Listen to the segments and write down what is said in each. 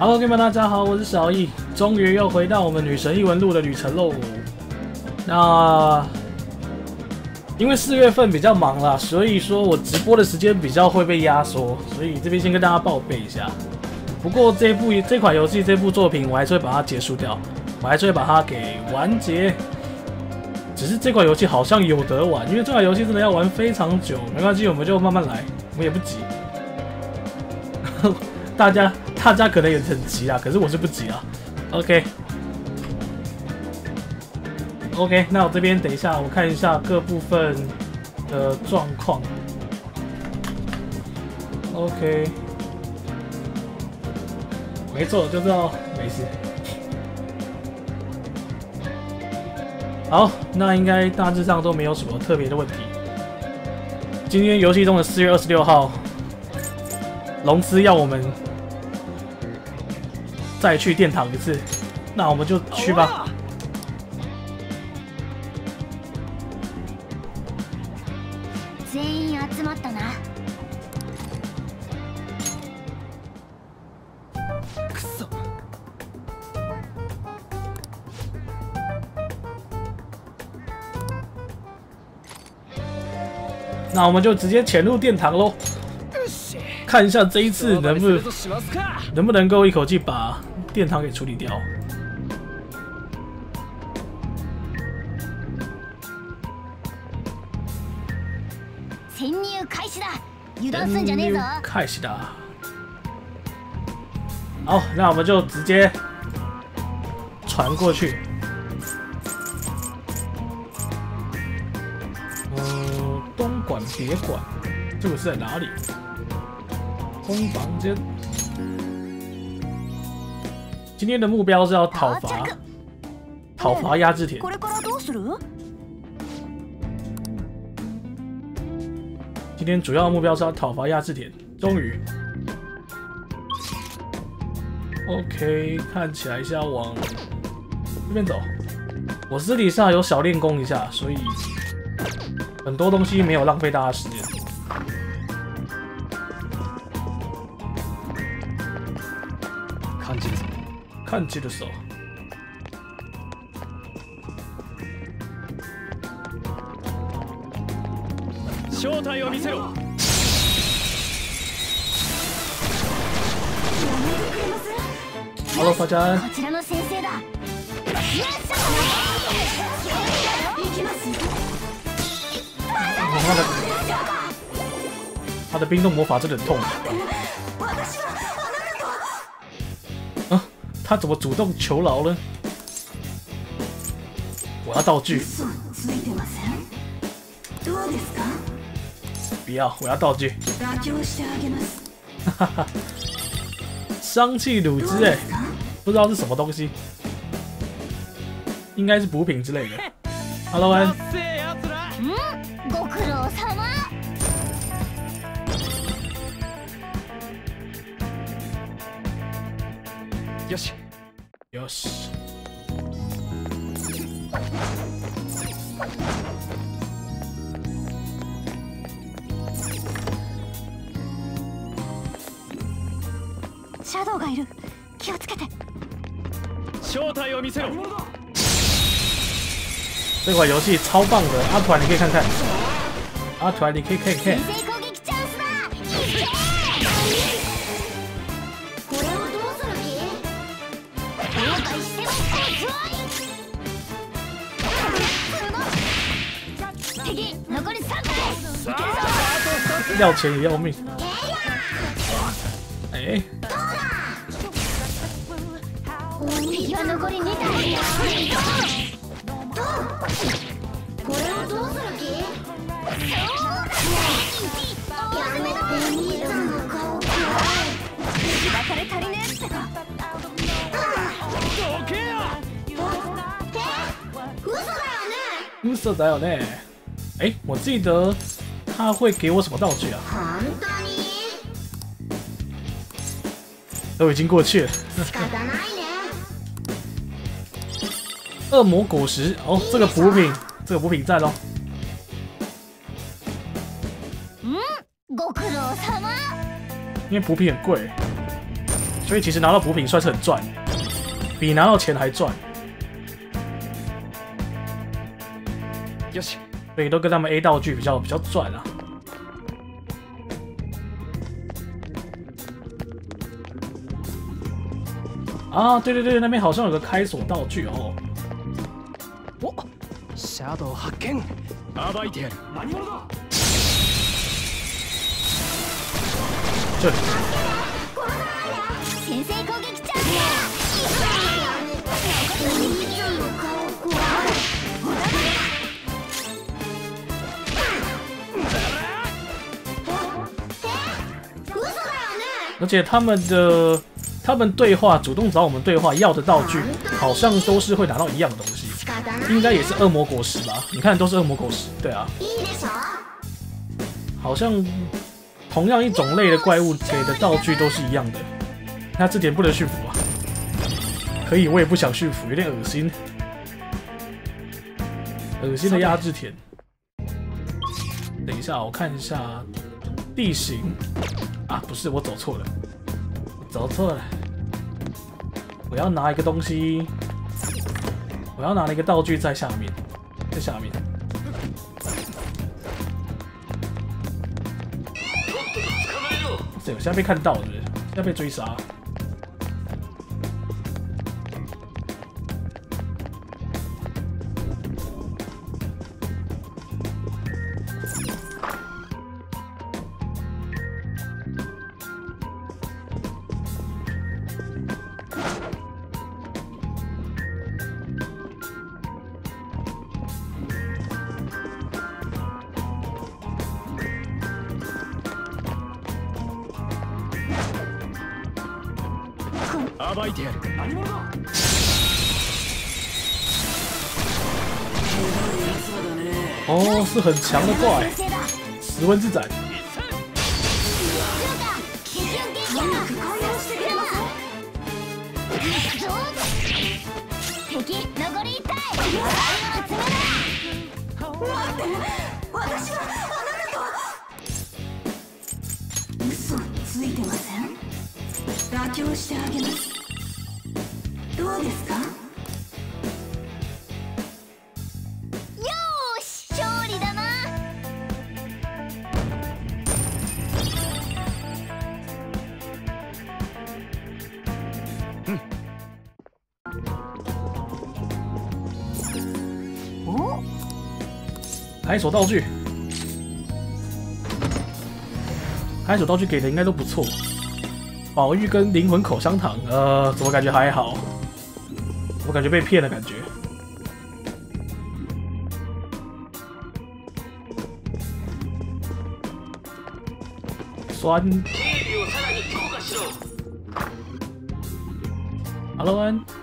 Hello，各位们，大家好，我是小易，终于又回到我们女神异闻录的旅程喽。那因为四月份比较忙啦，所以说我直播的时间比较会被压缩，所以这边先跟大家报备一下。不过这部这款游戏这部作品，我还是会把它结束掉，我还是会把它给完结。只是这款游戏好像有得玩，因为这款游戏真的要玩非常久。没关系，我们就慢慢来，我也不急。大家。大家可能也很急啊，可是我是不急啊。OK，OK，那我这边等一下，我看一下各部分的状况。OK，没错，就这样，没事。好，那应该大致上都没有什么特别的问题。今天游戏中的四月二十六号，龙司要我们。再去殿堂一次，那我们就去吧。全員集まったな。くそ。那我们就直接潜入殿堂喽。看一下这一次能不能能不能够一口气把 殿堂给处理掉。潜入开始だ。油断すんじゃねえぞ。开始だ。好，那我们就直接传过去。嗯，东莞别馆，这个是在哪里？空房间。 今天的目标是要讨伐，讨伐压制田。今天主要目标是要讨伐压制田。终于，OK，看起来是要往这边走。我私底下有小练功一下，所以很多东西没有浪费大家时间。感じるぞ。正体を見せろ。ロパちゃの先生だ。ま魔法真的痛。他怎么主动求饶呢？我要道具。不要，我要道具。哈哈，香气卤汁哎，不知道是什么东西，应该是补品之类的。Hello，よし。よし。シャドウがいる。気をつけて。正体を見せろ。这款游戏超棒。的，阿团你可以看看，阿团你可以看看。要钱也要命！哎！嘘だよね？哎，我记得。他会给我什么道具啊？都已经过去了。恶魔果实哦，这个补品，这个补品在喽。嗯，因为补品很贵，所以其实拿到补品算是很赚，比拿到钱还赚。所以都跟他们 A 道具比较比较赚啊。啊，对对对，那边好像有个开锁道具哦。おシャドウ発見暴いてやる何者だ这里先制攻撃チャンス 而且他们的他们对话主动找我们对话要的道具，好像都是会拿到一样的东西，仕方ない应该也是恶魔果实吧？你看都是恶魔果实，对啊，いいでしょ好像同样一种类的怪物给的道具都是一样的。那这点不能驯服啊？可以，我也不想驯服，有点恶心，恶心的压制田。等一下，我看一下 地形啊，不是，我走错了，走错了。我要拿一个东西，我要拿了一个道具在下面，在下面。对，我现在被看到了，是不是？现在被追杀。很强的怪十分自在开锁道具，开锁道具给的应该都不错。宝玉跟灵魂口香糖，呃，怎么感觉还好？我感觉被骗的感觉。酸。Hello 安。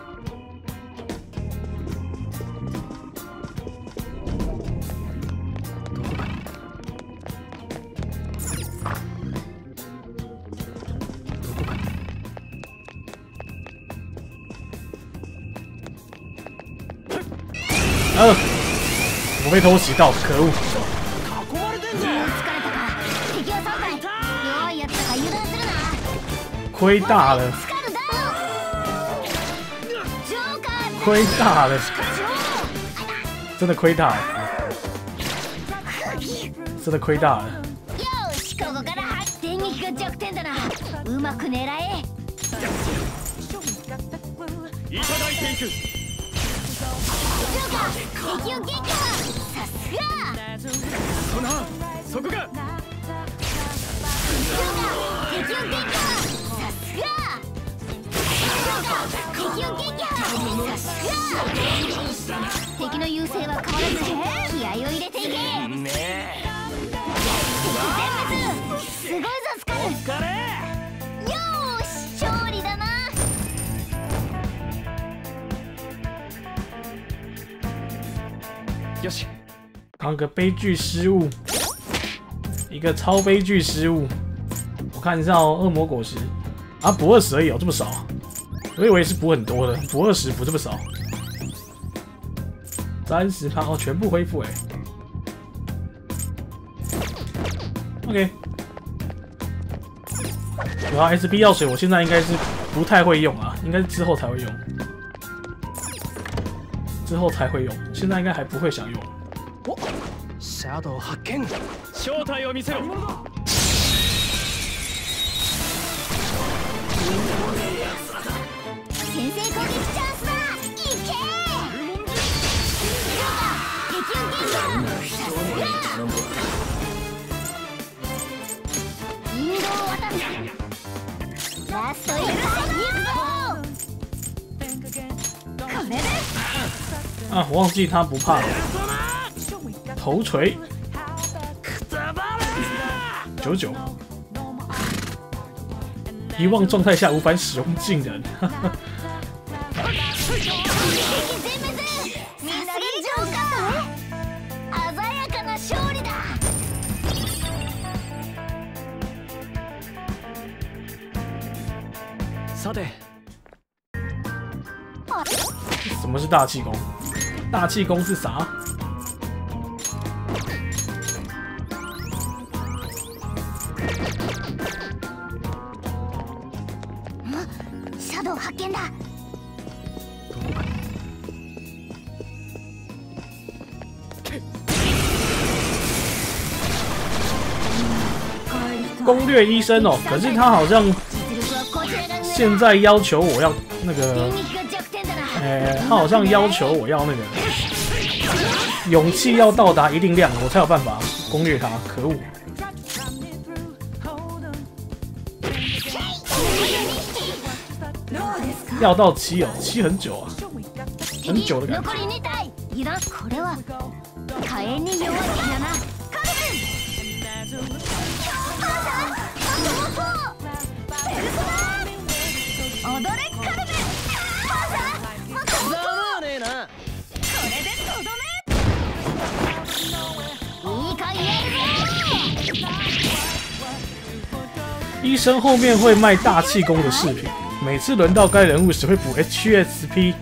ら油断するな亏大了，スカルダウンジョーカー亏大了，ジ真的亏大了，真的亏大了。 悲剧失误，一个超悲剧失误。我看一下哦，恶魔果实啊，补二十而已哦，这么少，我以为是补很多的，补二十补这么少，三十趴哦，全部恢复哎。OK，然后 SP 药水我现在应该是不太会用啊，应该是之后才会用，之后才会用，现在应该还不会想用。などを発見。正体を見せろ。先制攻撃チャンスだいけ引導を渡すラストイルサイこれで，忘记他不怕。了。头锤九九，遗忘状态下无法使用技能。敵全滅みんなでジョーカー鮮やかな勝利ださて什么是大气功？大气功是啥？ 攻略医生哦，可是他好像実力はこちらが上现在要求我要那个電撃が弱点だな哎、他好像要求我要那个勇气要到达一定量，我才有办法攻略他。可恶！要到七哦，七很久啊，很久的感觉。 医生后面会卖大气功的饰品，每次轮到该人物时会补 HSP。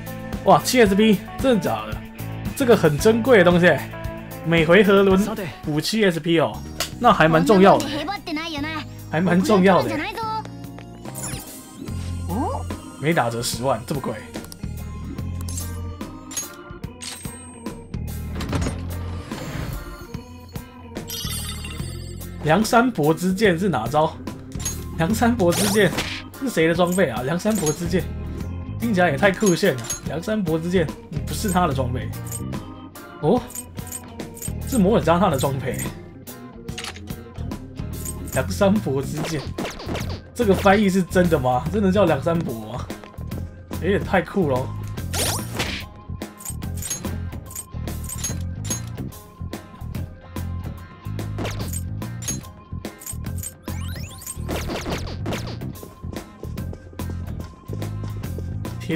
哇，7 SP 真的假的？这个很珍贵的东西，每回合轮さて补7 SP 哦，那还蛮重要的こん，なもんでへばってないよな还蛮重要的じゃ。ないぞお没打折十万，这么贵。梁山伯之剑是哪招？ 梁山伯之剑是谁的装备啊？梁山伯之剑听起来也太酷炫了。梁山伯之剑不是他的装备哦，是摩尔扎他的装备。梁山伯之剑，这个翻译是真的吗？真的叫梁山伯吗？有点太酷了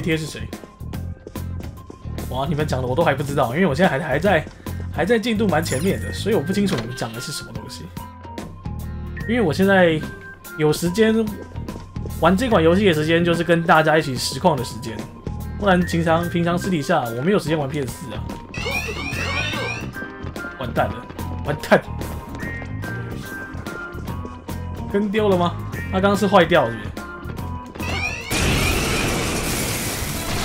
贴贴是谁？哇，你们讲的我都还不知道，因为我现在还还在还在进度蛮前面的，所以我不清楚你们讲的是什么东西。因为我现在有时间玩这款游戏的时间，就是跟大家一起实况的时间，不然平常平常私底下我没有时间玩 PS 四啊。完蛋了，完蛋！跟丢了吗？他刚刚是坏掉了是不是？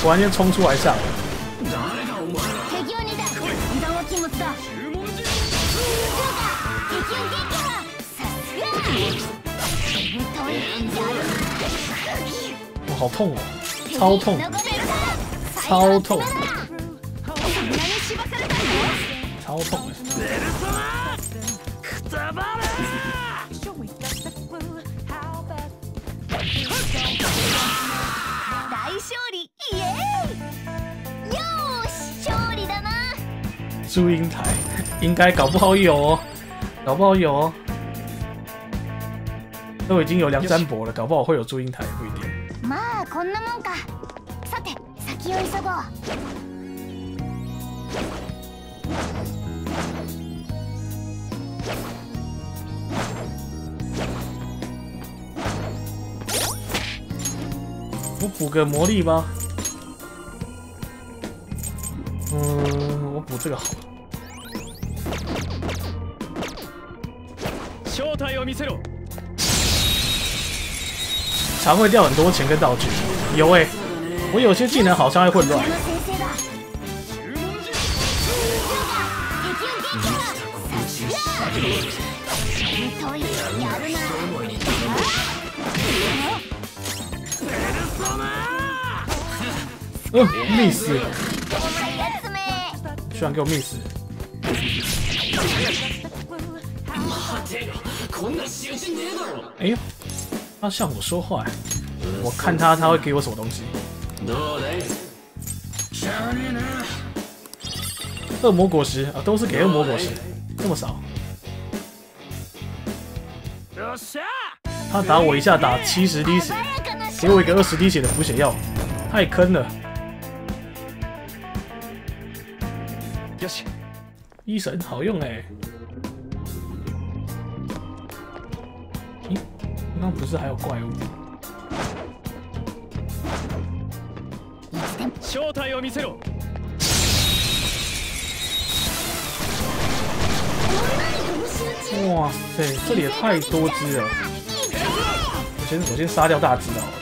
突然间冲出来吓我！敵は2体油断は禁物だ敵を撃破さすが本当にやる哇，好痛哦，超痛！残れるか超痛そんなにしばかれたの超痛哎！大勝利 祝英台应该搞不好有哦，搞不好有哦。都已经有梁山伯了，搞不好会有祝英台，不一定。まあこんなもんかさて先を急ごう我补个魔力吧。嗯，我补这个好了。正体を見せろ 常会掉很多钱跟道具。有哎、我有些技能好像会混乱こ。の先生だ敵を撃破さすがといやるな嗯，miss，お前やつめ居然给我 miss。 哎呦，他向我说话，我看他他会给我什么东西？恶魔果实啊，都是给恶魔果实，这么少。他打我一下打七十滴血，鮮やかな给我一个二十滴血的补血药，太坑了。 よし医神好用哎、咦，刚刚不是还有怪物？正体を見せろ哇塞，这里也太多只了。我先我先杀掉大只好了。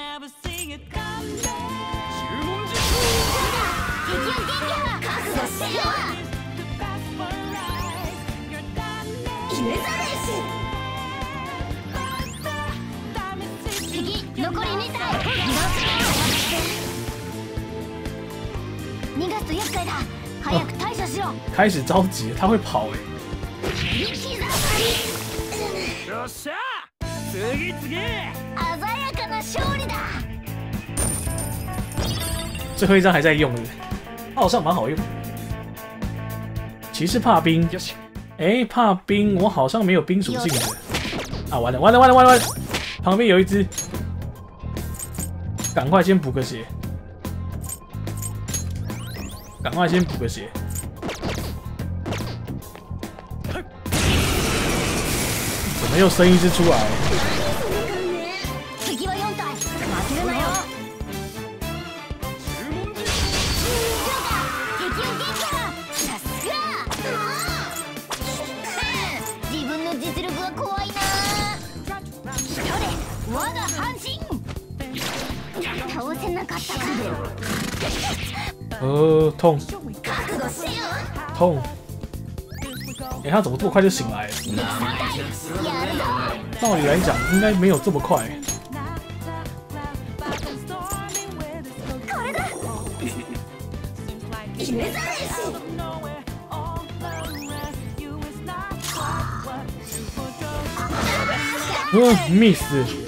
开始着急，他会跑哎、膝張りよっしゃ次次鮮やかな勝利だ最后一张还在用的，他好像蛮好用。骑士怕冰，よし哎、怕冰，我好像没有冰属性的。啊，完了完了完了完了完了！旁边有一只，赶快先补个血，赶快先补个血。 么又生一只出来？敵は4体負けるなよ敵を撃破さすが自分の実力は怖いな一人我が半身倒せなかったか呃，痛覚悟せよ痛！ 哎、他怎么这么快就醒来了？やるぞ道理来讲，应该没有这么快。これだ決めざれし嗯，miss。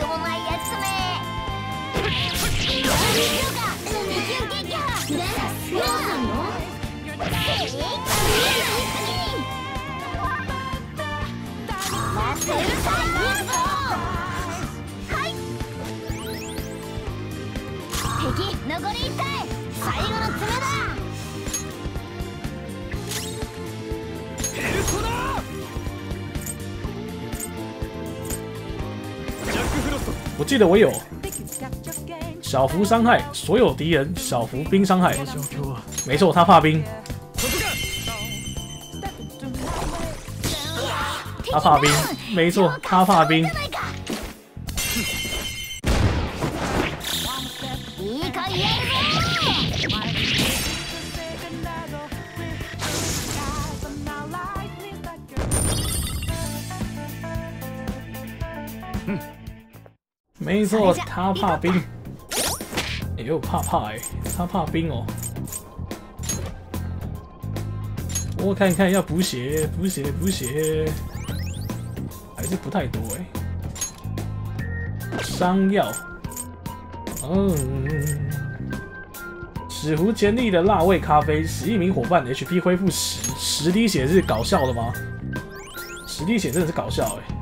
残り1体最後の爪だペルソナジャックフロスト我记得我有小幅伤害，所有敌人小幅冰伤害。状況は没错，他怕冰，ここか他怕冰，没错，他怕冰。 没错，他怕冰。哎呦，怕怕哎、他怕冰哦。我看看要补血，补血，补血，还是不太多哎、伤药，嗯，史无前例的辣味咖啡，使一名伙伴 HP 恢复十十滴血是搞笑的吗？十滴血真的是搞笑哎、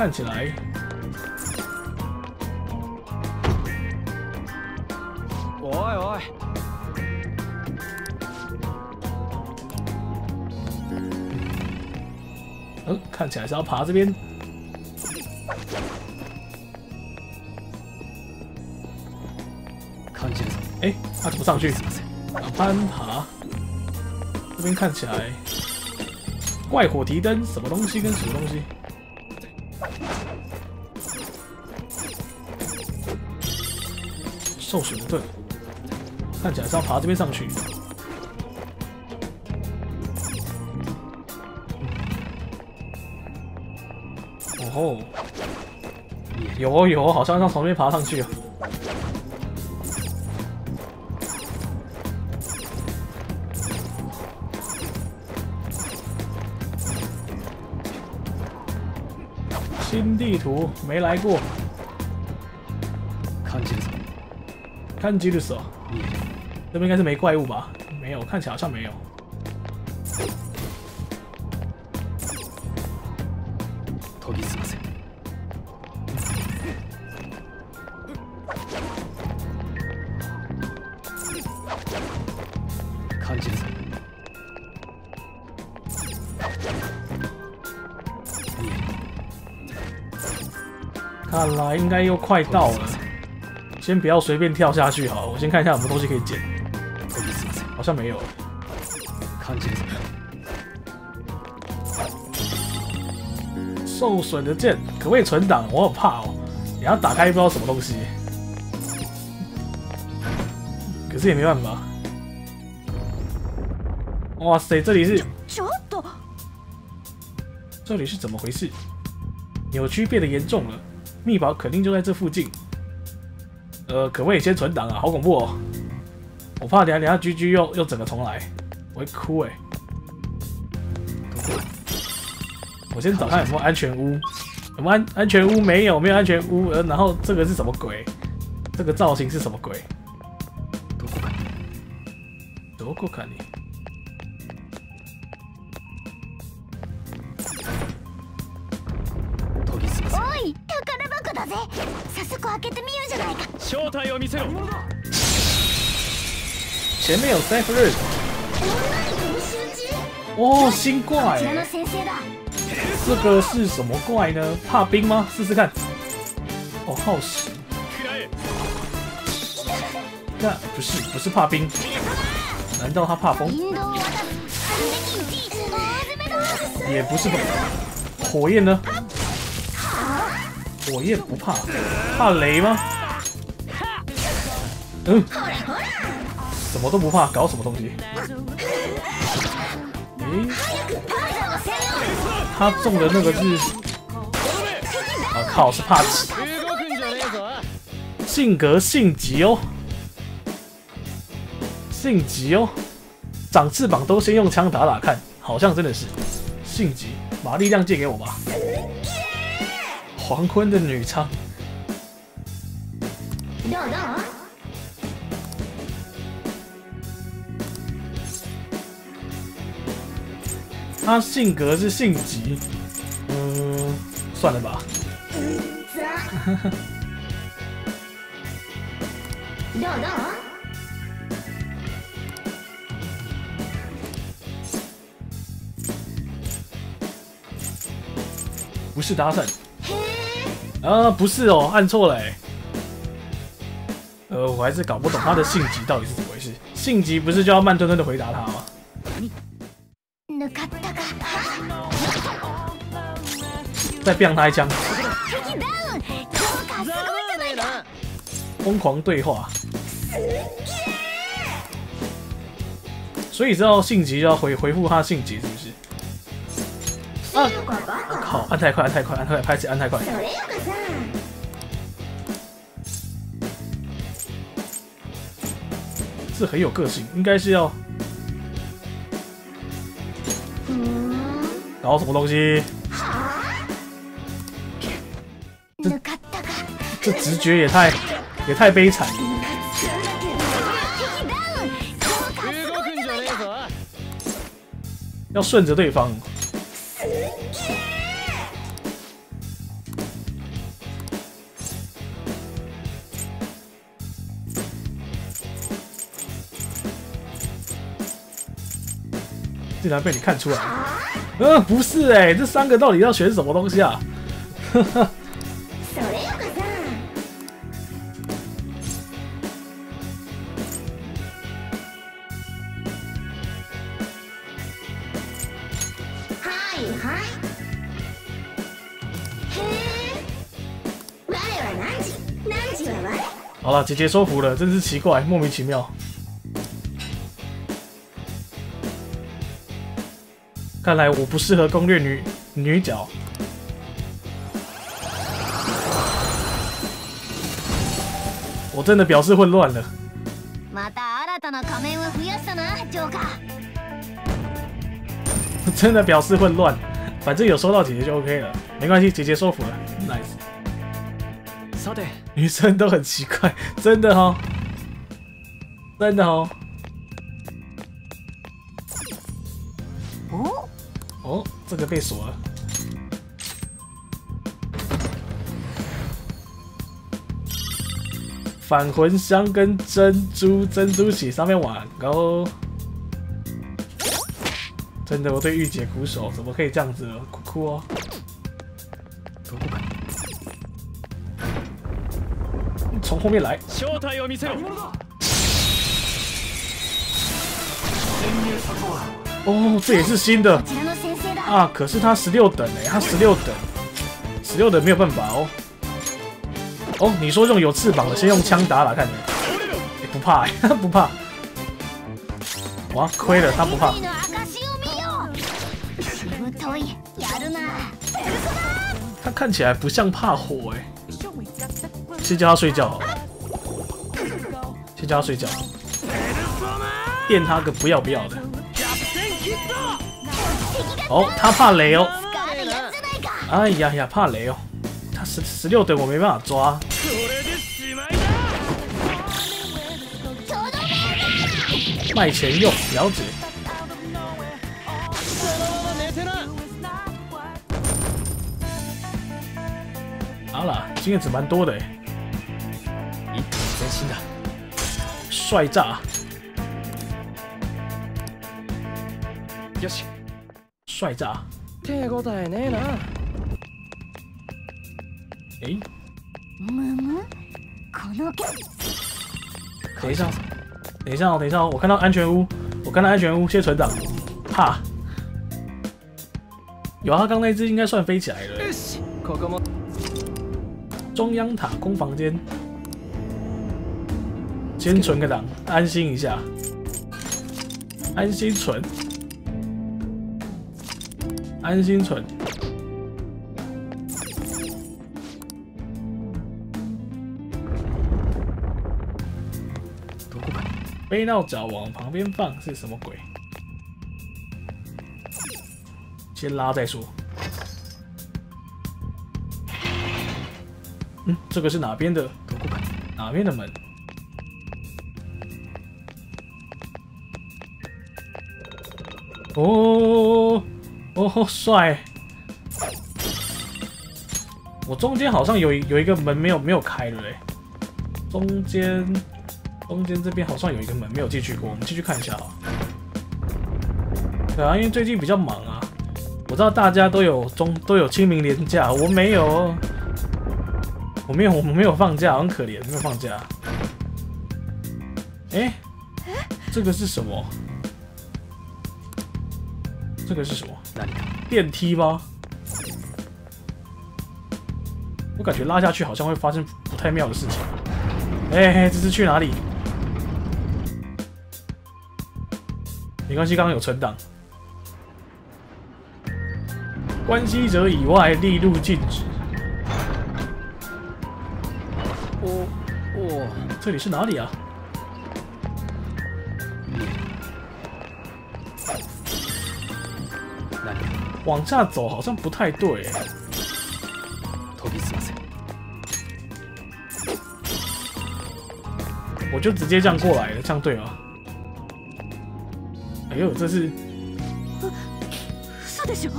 看起来おいおい嗯，看起来是要爬这边。感じるぞ哎，他怎么上去？すいません啊攀爬。这边看起来怪火提灯，什么东西跟什么东西？ 受损的盾，看起来是要爬这边上去。哦吼，有哦有哦，好像要从这边爬上去啊。新地图没来过，看吉鲁手，見える这边应该是没怪物吧？没有，看起来好像没有。研ぎ澄ませ感じるぞ見える看来应该又快到了， 先不要随便跳下去好了，我先看一下有没有东西可以捡，研ぎ澄ませ好像没有。感じるぞ受损的剑可不可以存档？我很怕哦，你要打开不知道什么东西，可是也没办法。哇塞，这里是ちょっと这里是怎么回事？扭曲变得严重了，密宝肯定就在这附近。 呃，可不可以先存档啊？好恐怖哦！我怕等下等下 GG 又又整个重来，我会哭哎、我先找看有没有安全屋，有没有安安全屋？没有，没有安全屋。呃，然后这个是什么鬼？这个造型是什么鬼？どこかに 前面有 Safe Room 女に練習中哦，新怪、こちらの欸，先生だ这个是什么怪呢？怕冰吗？试试看。哦，耗时。食らえ那不是不是怕冰，难道他怕风？林道を渡る反撃大攻めだ也不是吧？火焰呢？火焰不怕，怕雷吗？嗯， 什么都不怕，搞什么东西？诶，他中的那个是……啊靠，是怕气，動くんじゃねえぞ性格性急哦，性急哦，长翅膀都先用枪打打看，好像真的是性急，把力量借给我吧。黄昏的女娼， 她性格是性急，嗯，算了吧。どうどう不是搭讪。啊，不是哦，按错了哎。呃，我还是搞不懂他的性急到底是怎么回事。性急不是就要慢吞吞的回答他吗？ 再变他一枪，敵ダウン効果すごいじゃないか疯狂对话。所以之后性急就要回回复他性急，是不是？啊！よかった靠，按太快，按太快，按太快，拍起按太快。それよかさ是很有个性，应该是要うーん搞什么东西？ 这直觉也太 也太悲惨。動くんじゃねえぞ要顺着对方。竟然被你看出来了！嗯、不是哎、这三个到底要选什么东西啊？そ 姐姐收服了，真是奇怪，莫名其妙。看来我不适合攻略女女角。我真的表示混乱了。また新たな仮面を増やしたなジョーカー真的表示混乱，反正有收到姐姐就 OK 了，没关系，姐姐收服了，nice。さて 女生都很奇怪，真的哦，真的哦。哦哦，这个被锁了。返魂香跟珍珠珍珠洗上面碗糕，真的我对御姐苦手，怎么可以这样子哭哭哦？后面来，正体を見せろ哦，这也是新的こちらの先生だ啊！可是他十六等哎，他十六等，十六等没有办法哦。哦，你说这种有翅膀的，先用枪打打看。欸不怕、欸，不怕。哇，亏了，他不怕決。意の証を見よしぶといやるな他看起来不像怕火哎、先叫他睡觉好了，先 叫他睡觉，电他个不要不要的。哦，他怕雷哦。使われやんじゃないか哎呀呀，怕雷哦。他十十六等我没办法抓。これでしまいだとどめ卖钱用，了解。そのまま寝てな好啦，经验值蛮多的哎， 帅炸，よし帅炸。手応えねえな诶，むむこの等一下，等一下哦，等一下哦，我看到安全屋，我看到安全屋，谢存档，怕。有啊，他刚那只应该算飞起来了。よしここも中央塔空房间， 先存个档，安心一下，安心存，安心存。どこか背到脚往旁边放是什么鬼？先拉再说。嗯，这个是哪边的？どこか哪边的门？ 哦哦，帅！我中间好像有有一个门没有没有开的嘞，中间中间这边好像有一个门没有进去过，我们进去看一下啊。对啊，因为最近比较忙啊，我知道大家都有中都有清明连假，我没有。我没有，我们没有放假，很可怜，没有放假。哎、这个是什么？这个是什么？何か电梯吗？我感觉拉下去好像会发生不太妙的事情。哎、这是去哪里？没关系，刚刚有存档。关系者以外，立入禁止。おお这里是哪里啊？ 往下走好像不太对。飛びすませ 我就直接这样过来了，这样对吗？哎呦，这是嘘でしょ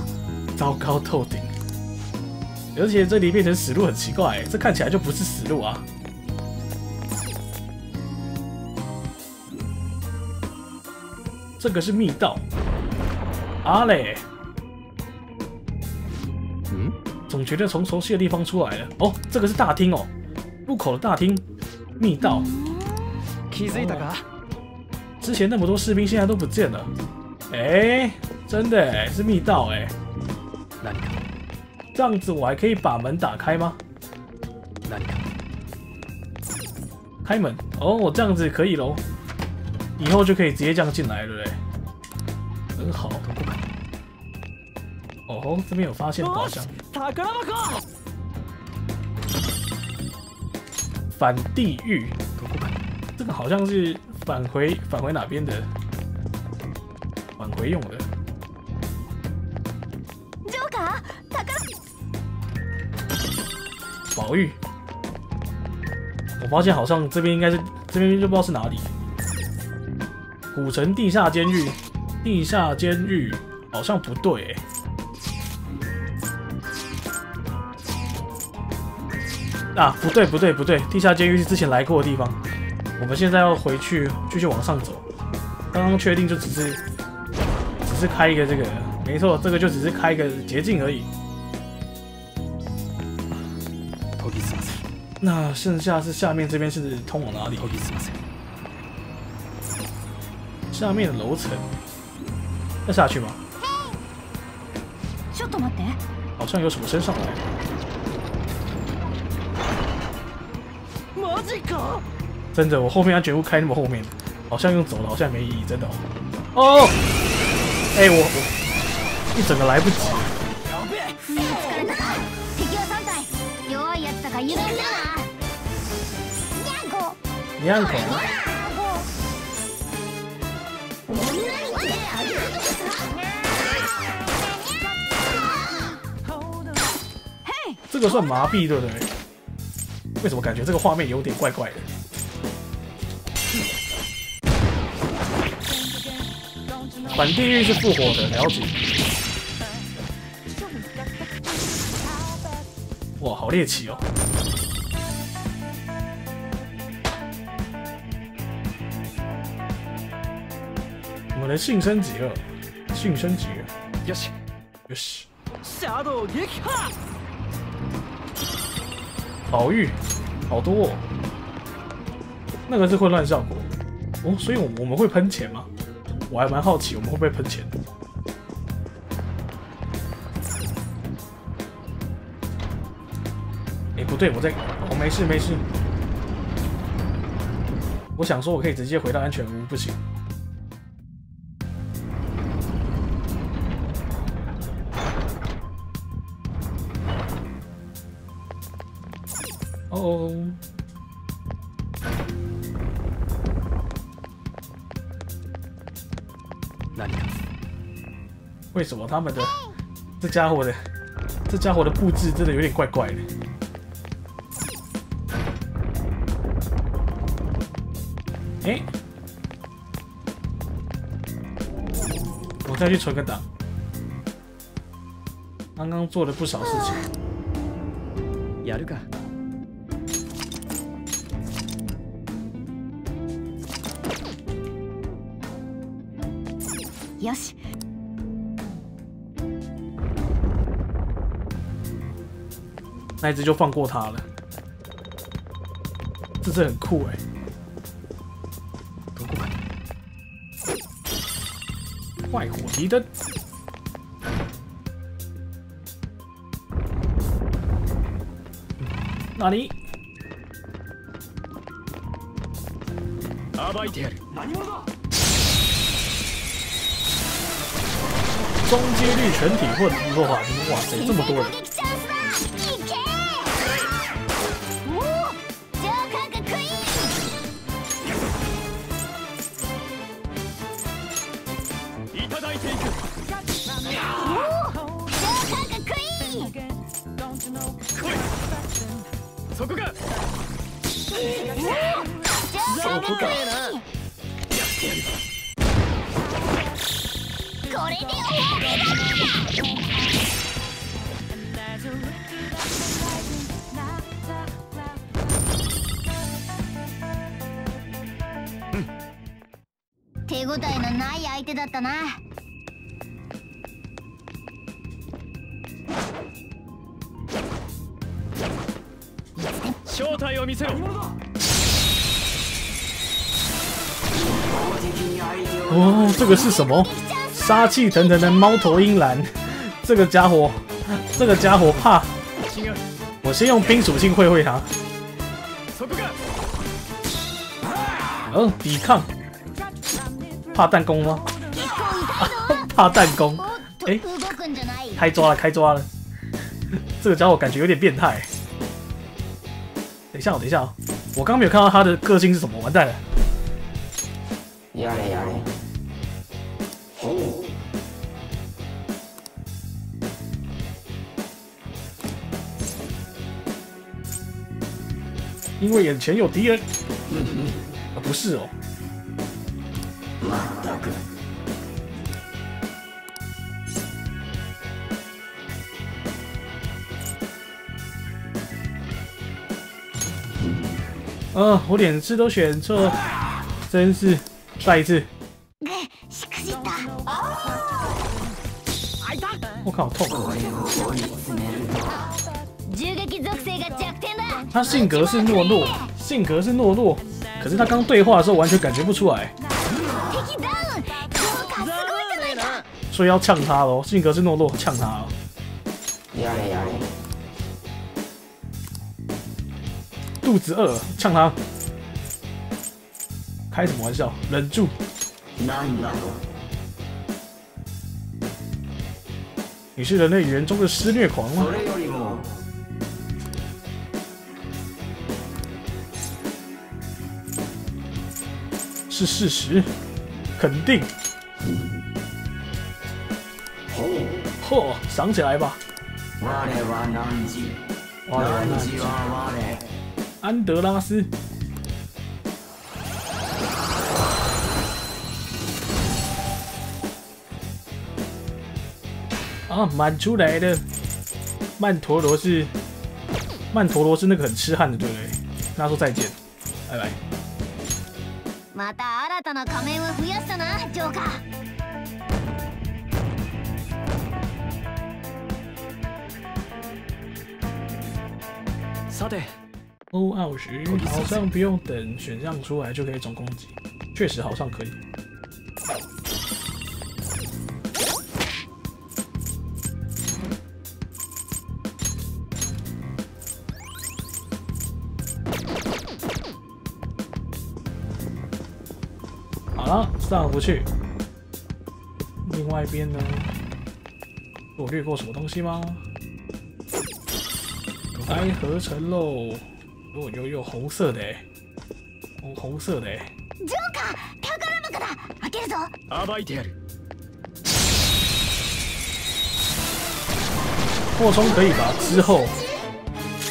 糟糕透顶！而且这里变成死路很奇怪，这看起来就不是死路啊。这个是密道，啊嘞， 觉得从熟悉的地方出来了。哦，这个是大厅哦，入口的大厅，密道。気づいたか之前那么多士兵现在都不见了。哎，真的哎，是密道哎。何か这样子我还可以把门打开吗？何か开门哦，我这样子可以喽。以后就可以直接这样进来了嘞，很好。哦吼，这边有发现宝箱， 宝箱反地狱，这个好像是返回返回哪边的？返回用的。ジョーカー宝宝玉，我发现好像这边应该是这边就不知道是哪里。古城地下监狱，地下监狱好像不对哎。 啊，不对不对不对，地下监狱是之前来过的地方。我们现在要回去继续往上走。刚刚确定就只是只是开一个这个，没错，这个就只是开一个捷径而已。研ぎ澄ませ那剩下是下面这边是通往哪里？研ぎ澄ませ下面的楼层要下去吗？ちょっと待って好像有什么升上来。 マジか真的，我后面安全屋开那么后面，好像用走的，好像没意义，真的哦。哦，哎、我我一整个来不及。やべえ疲れた敵は3体弱いやつだから油断だなにゃんこ你按口吗？这个算麻痹对不对？ 为什么感觉这个画面有点怪怪的？反地狱是复活的，了解。哇，好猎奇哦！我们的晋升级了，晋升级了，よしよし。 シャドウ撃破宝玉，好多、哦。那个是混乱效果哦，所以我们我们会喷钱吗？我还蛮好奇，我们会不会喷钱？哎、不对，我在，我、没事没事。我想说，我可以直接回到安全屋，不行。 哦，何か为什么他们的这家伙的这家伙的布置真的有点怪怪的？哎、我再去存个档。刚刚做了不少事情，やるか 那一只就放过他了。这只很酷哎、夺过来坏火提灯。哪里？暴いてやる何者だ中阶率全体混弱化哇塞，这么多人！ 个是什么？杀气腾腾的猫头鹰蓝，这个家伙，这个家伙怕。違う我先用冰属性会会他，そこか嗯，抵抗。怕弹弓吗？結構痛いぞ怕弹弓，おっとえ動くんじゃない开抓了，开抓了。这个家伙感觉有点变态。等一下哦，等一下哦，我刚没有看到他的个性是什么，完蛋了。 因为眼前有敌人。啊，不是哦，まったく呃，我连次都选错，真是。再一次，ぐしくじった我靠，痛！ 他性格是懦弱，性格是懦弱，可是他刚对话的时候完全感觉不出来，敵ダウン効果すごいじゃないか所以要呛他喽。性格是懦弱，呛他哦。やれやれ肚子饿，呛他。开什么玩笑？忍住！なんだと你是人类语言中的施虐狂吗 是事实，肯定。嚯，想起来吧，安德拉斯。啊，满出来的曼陀罗是曼陀罗是那个很痴汉的，对不对？跟他说再见，拜拜。また新たな仮面を増やしたなジョーカー。さて。欧奥时好像不用等选项出来就可以总攻击，确实好像可以。上不去。另外一边呢？我略过什么东西吗？该合成喽。哦，有有红色的哎，红红色的哎，ジョーカー宝箱だ開けるぞ暴いてやる扩充可以吧？之后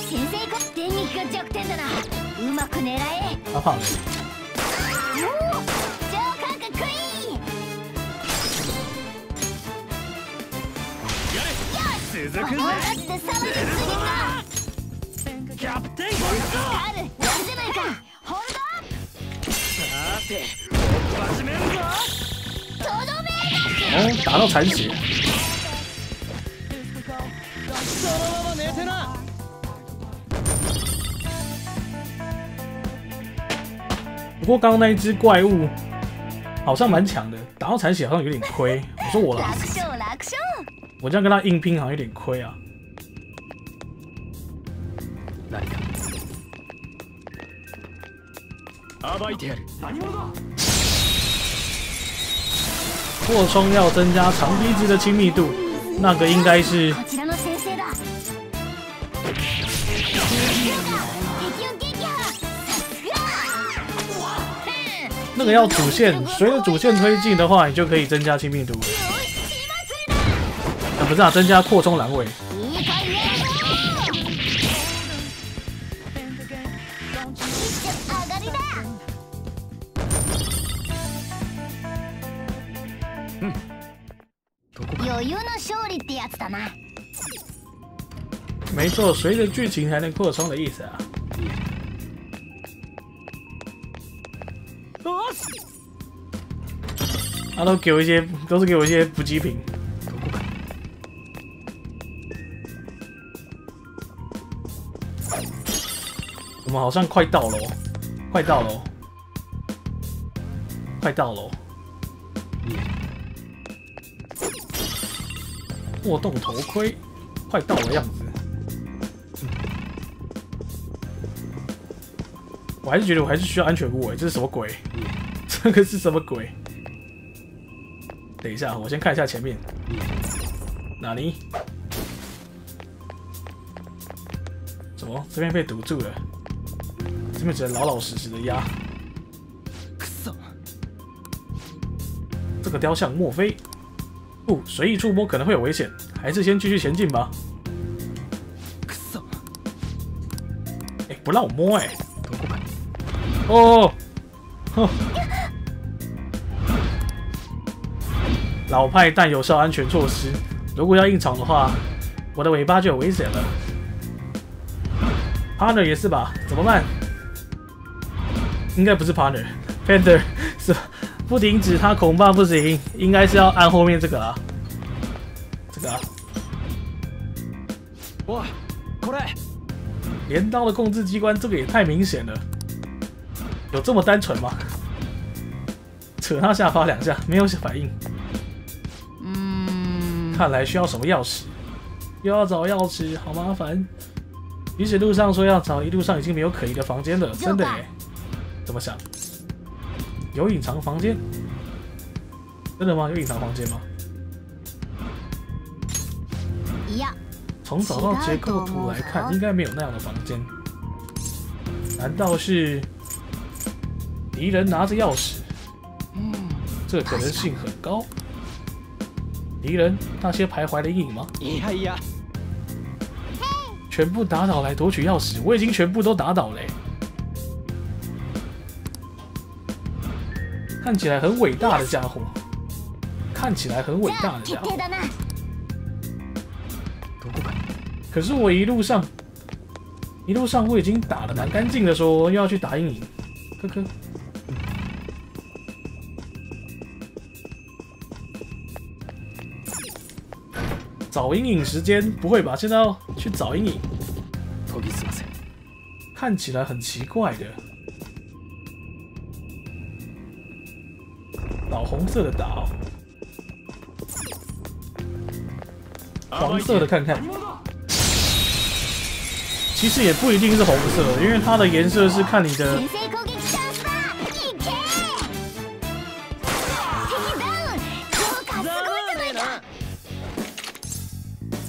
先生こ電撃が弱点だなうまく狙え他胖 マジでサブで次かキャプテンカールやるじゃないかホールさて始めるぞドとどめ哦，打到残血，そのまま寝てな不过刚刚那一只怪物好像蛮强的，打到残血好像有点亏。我说我啦，楽勝楽勝 我这样跟他硬拼好像有点亏啊。何か暴いてやる何者だ扩充要增加长笛子的亲密度，那个应该是こちらの先生だ敵を撃破さすが那个要主线，随着主线推进的话，你就可以增加亲密度了。よし血祭りだ啊， 可是啊，增加扩充蓝尾。没错，随着剧情还能扩充的意思啊。啊！都给我一些，都是给我一些补给品。我们好像快到了哦，快到了哦，快到了哦。破洞头盔，快到了样子。我还是觉得我还是需要安全物哎，这是什么鬼？这个是什么鬼？等一下，我先看一下前面。哪里？怎么这边被堵住了？这边只能老老实实的压。这个雕像，莫非？不，随意触摸可能会有危险，还是先继续前进吧。哎，不让我摸哎！哦，哼，老派但有效安全措施。如果要硬闯的话，我的尾巴就有危险了。Partner 也是吧？怎么办？应该不是 Partner，Panther 是不停止，他恐怕不行。应该是要按后面这个啊，这个啊。哇，过来！镰刀的控制机关，这个也太明显了。有这么单纯吗？扯他下巴两下，没有反应。嗯看来需要什么钥匙，又要找钥匙，好麻烦。即使路上说要找，一路上已经没有可疑的房间了，真的耶？怎么想？有隐藏房间？真的吗？有隐藏房间吗？いや从找到结构图来看，应该没有那样的房间。难道是敌人拿着钥匙？うん这可能性很高。敌人那些徘徊的阴影吗？いやいや全部打倒来夺取钥匙，我已经全部都打倒嘞、 看起来很伟大的家伙，看起来很伟じゃあ大的家伙。決定だなどこか可是我一路上，一路上我已经打的蛮干净的，说又要去打阴影，科科。找阴影时间不会吧？现在要去找阴影，研ぎ澄ませ看起来很奇怪的。 老红色的打哦，黄色的看看。其实也不一定是红色，因为它的颜色是看你的先制攻撃チャンスだいけ敵ダウン効果すごいじゃないか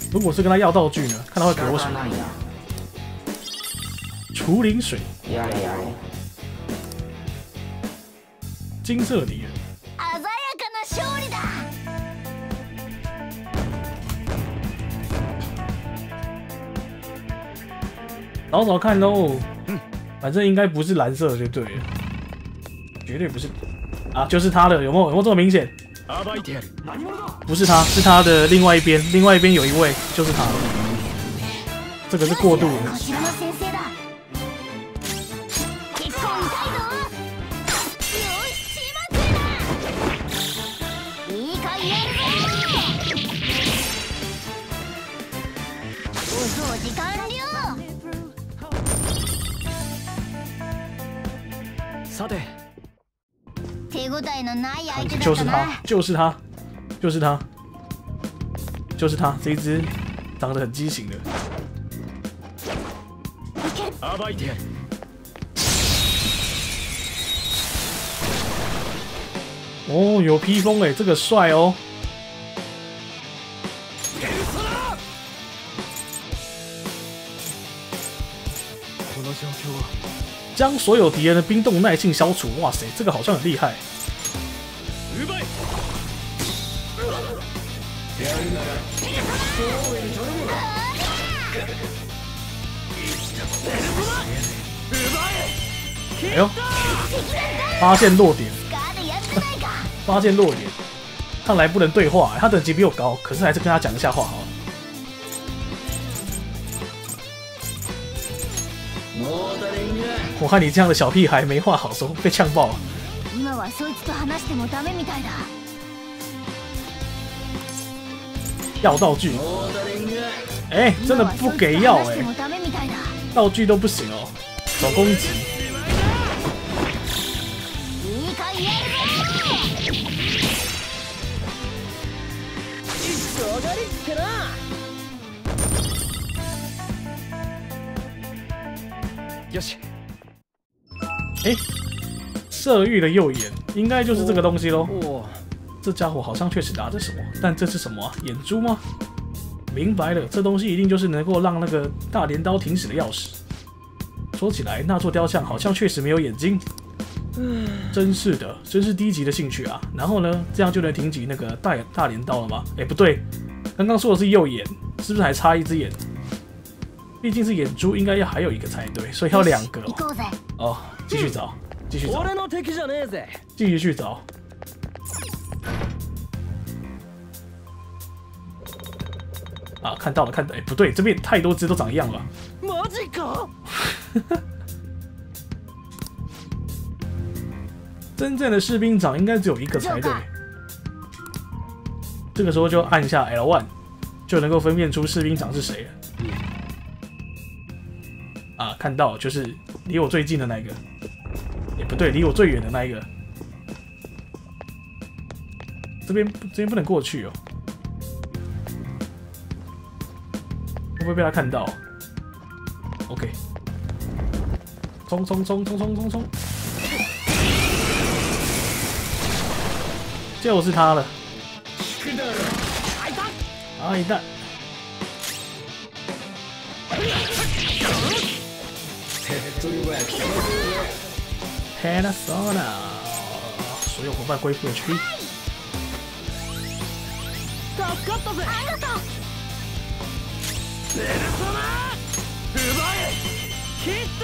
如果是跟他要道具呢？看他会给我什么？ないや除灵水，やれやれ金色敌人。 找找看喽。反正应该不是蓝色的就对了，绝对不是啊，就是他的，有没有有没有这么明显？暴いてやる不是他，是他的另外一边，另外一边有一位，就是他。这个是过渡的 さて手応えのない相手だ就是他ったな，就是他，就是他，就是他，这一只长得很畸形的。暴いてやる哦，有披风哎，这个帅哦。 将所有敌人的冰冻耐性消除，哇塞，这个好像很厉害。奪え哎呦，发现弱点，ガードやってないか发现弱点。 看来不能对话，他等级比我高，可是还是跟他讲一下话好 我看你这样的小屁孩没话好说被呛爆了。要道具哎真的不给药哎道具都不行哦找攻击哎、色域的右眼应该就是这个东西喽。お这家伙好像确实拿着什么，但这是什么啊？眼珠吗？明白了，这东西一定就是能够让那个大镰刀停止的钥匙。说起来，那座雕像好像确实没有眼睛。真是的，真是低级的兴趣啊！然后呢，这样就能停止那个大大镰刀了吗？哎，不对，刚刚说的是右眼，是不是还差一只眼？毕竟是眼珠，应该要还有一个才对，所以要两个行こうぜ哦。哦， 继续找，继续找，俺の敵じゃねえぜ继续去找。啊，看到了，看到，哎、不对，这边太多只都长一样了。マジか真正的士兵长应该只有一个才对。这个时候就按下 L one，就能够分辨出士兵长是谁了。啊，看到就是 离我最近的那一个，也不对，离我最远的那一个。这边这边不能过去哦，会不会被他看到？OK，冲冲冲冲冲冲冲！就是他了。啊，一蛋 Era só na. Sou eu, vai correr por aqui. Hit!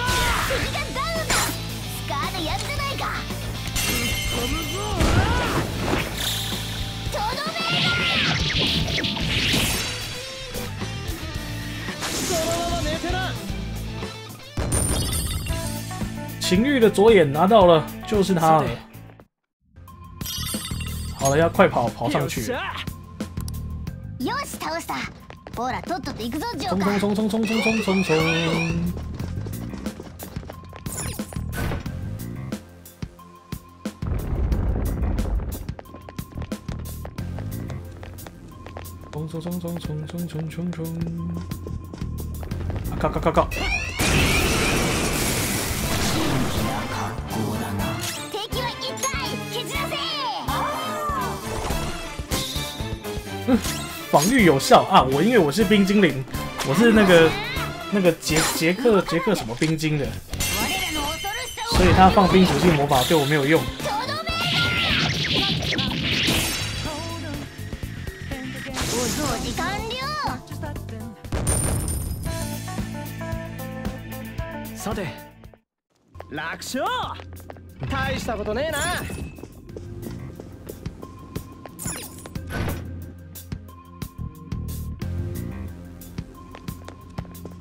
情欲的左眼拿到了，就是他了。好了，要快跑跑上去よっし。ゃよし倒したほらとっとと行くぞジョ冲ーカー冲冲冲冲冲冲冲冲！冲冲冲冲冲冲冲冲冲！啊靠靠靠靠！ 防御有效啊！我因为我是冰精灵，我是那个那个杰杰克杰克什么冰晶的，我らの恐ろしさを所以他放冰属性魔法对我没有用。とどめお掃除完了さて楽勝大したことねえな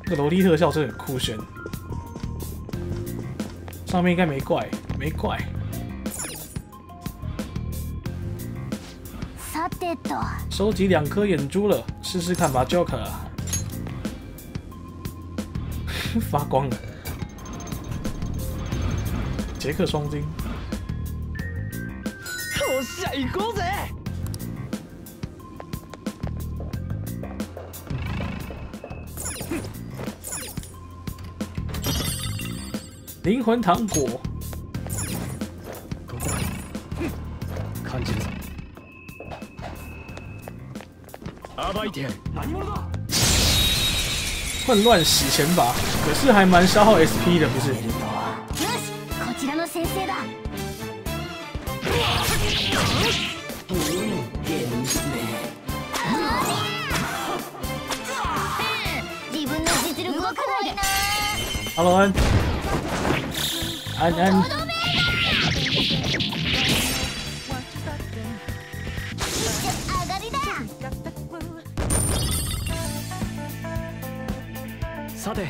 这个楼梯特效真的很酷炫，上面应该没怪，没怪。さてと收集两颗眼珠了，试试看吧，Joker。发光了，杰克双晶，よっしゃ行 灵魂糖果，ここだ感じるぞ暴いてやる何者だ混乱洗钱法，可是还蛮消耗 SP 的，不是？よし さて。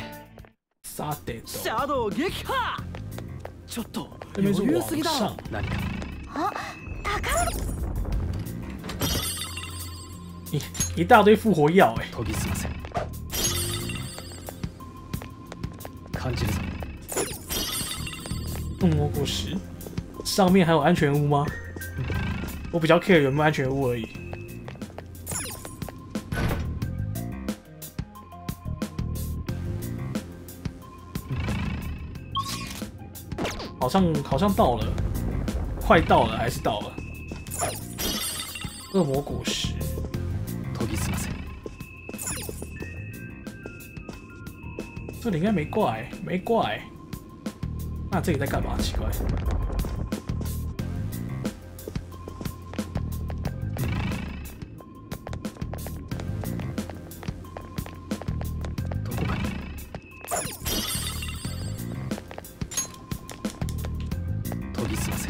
さてシャドウ撃破！ちょっと余裕すぎだ。ろ何か。あ宝一一大堆复活药哎研ぎ澄ませ。ん果实上面还有安全屋吗？我比较 care 有没有安全屋而已。好像好像到了，快到了还是到了？恶魔果实，研ぎ澄ませ这里应该没怪，没怪。 那这里在干嘛？奇怪。どこかに研ぎ澄ませ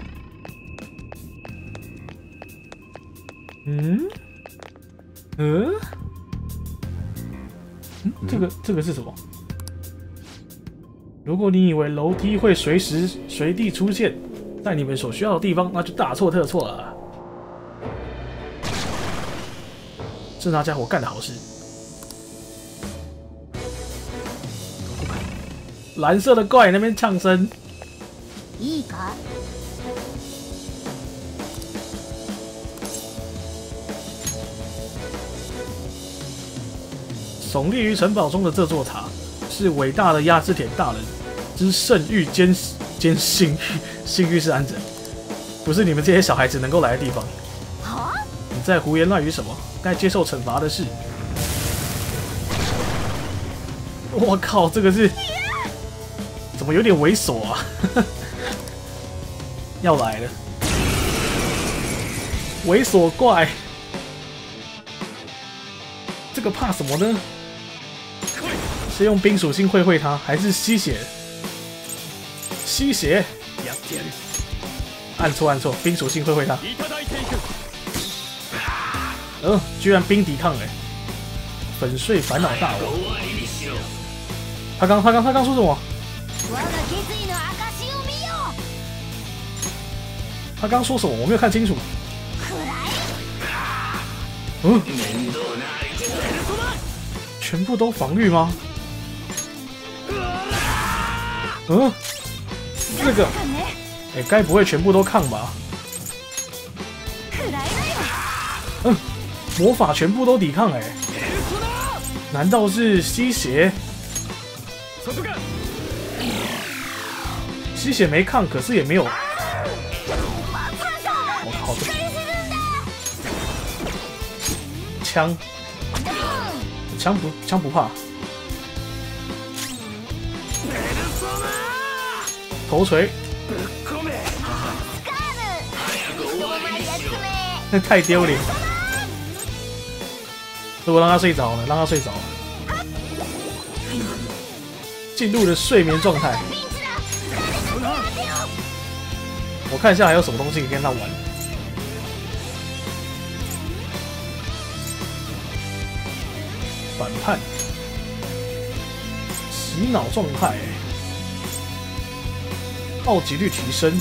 嗯？嗯？嗯这个这个是什么？ 如果你以为楼梯会随时随地出现在你们所需要的地方，那就大错特错了。是那家伙干的好事。蓝色的怪那边呛声，いいか耸立于城堡中的这座塔，是伟大的亚织田大人 之圣域兼兼性域幸域是安枕，不是你们这些小孩子能够来的地方。你在胡言乱语什么？该接受惩罚的是。我靠，这个是怎么有点猥琐啊？要来了，猥琐怪，这个怕什么呢？是用冰属性会会他，还是吸血？吸血，やってやる按错按错，冰属性会会它。いただいていく呃，居然冰抵抗哎、粉碎烦恼大王。他刚他刚他刚说什么？我が決意の証を見よ他刚说什么？我没有看清楚。くらい嗯，全部都防御吗？嗯， 这个，かね哎、该不会全部都抗吧？くらいだよ魔法全部都抵抗哎、难道是吸血？そこか吸血没抗，可是也没有。まさか我靠，这返せるんだ枪，枪不枪不怕。 头锤，ごめんスカールしょうもないやつめ那太丢脸。如果让他睡着了，让他睡着了，进入了睡眠状态。ピンチだ誰か手当てよ我看一下还有什么东西可以跟他玩。反叛，洗脑状态， 暴击率提升。い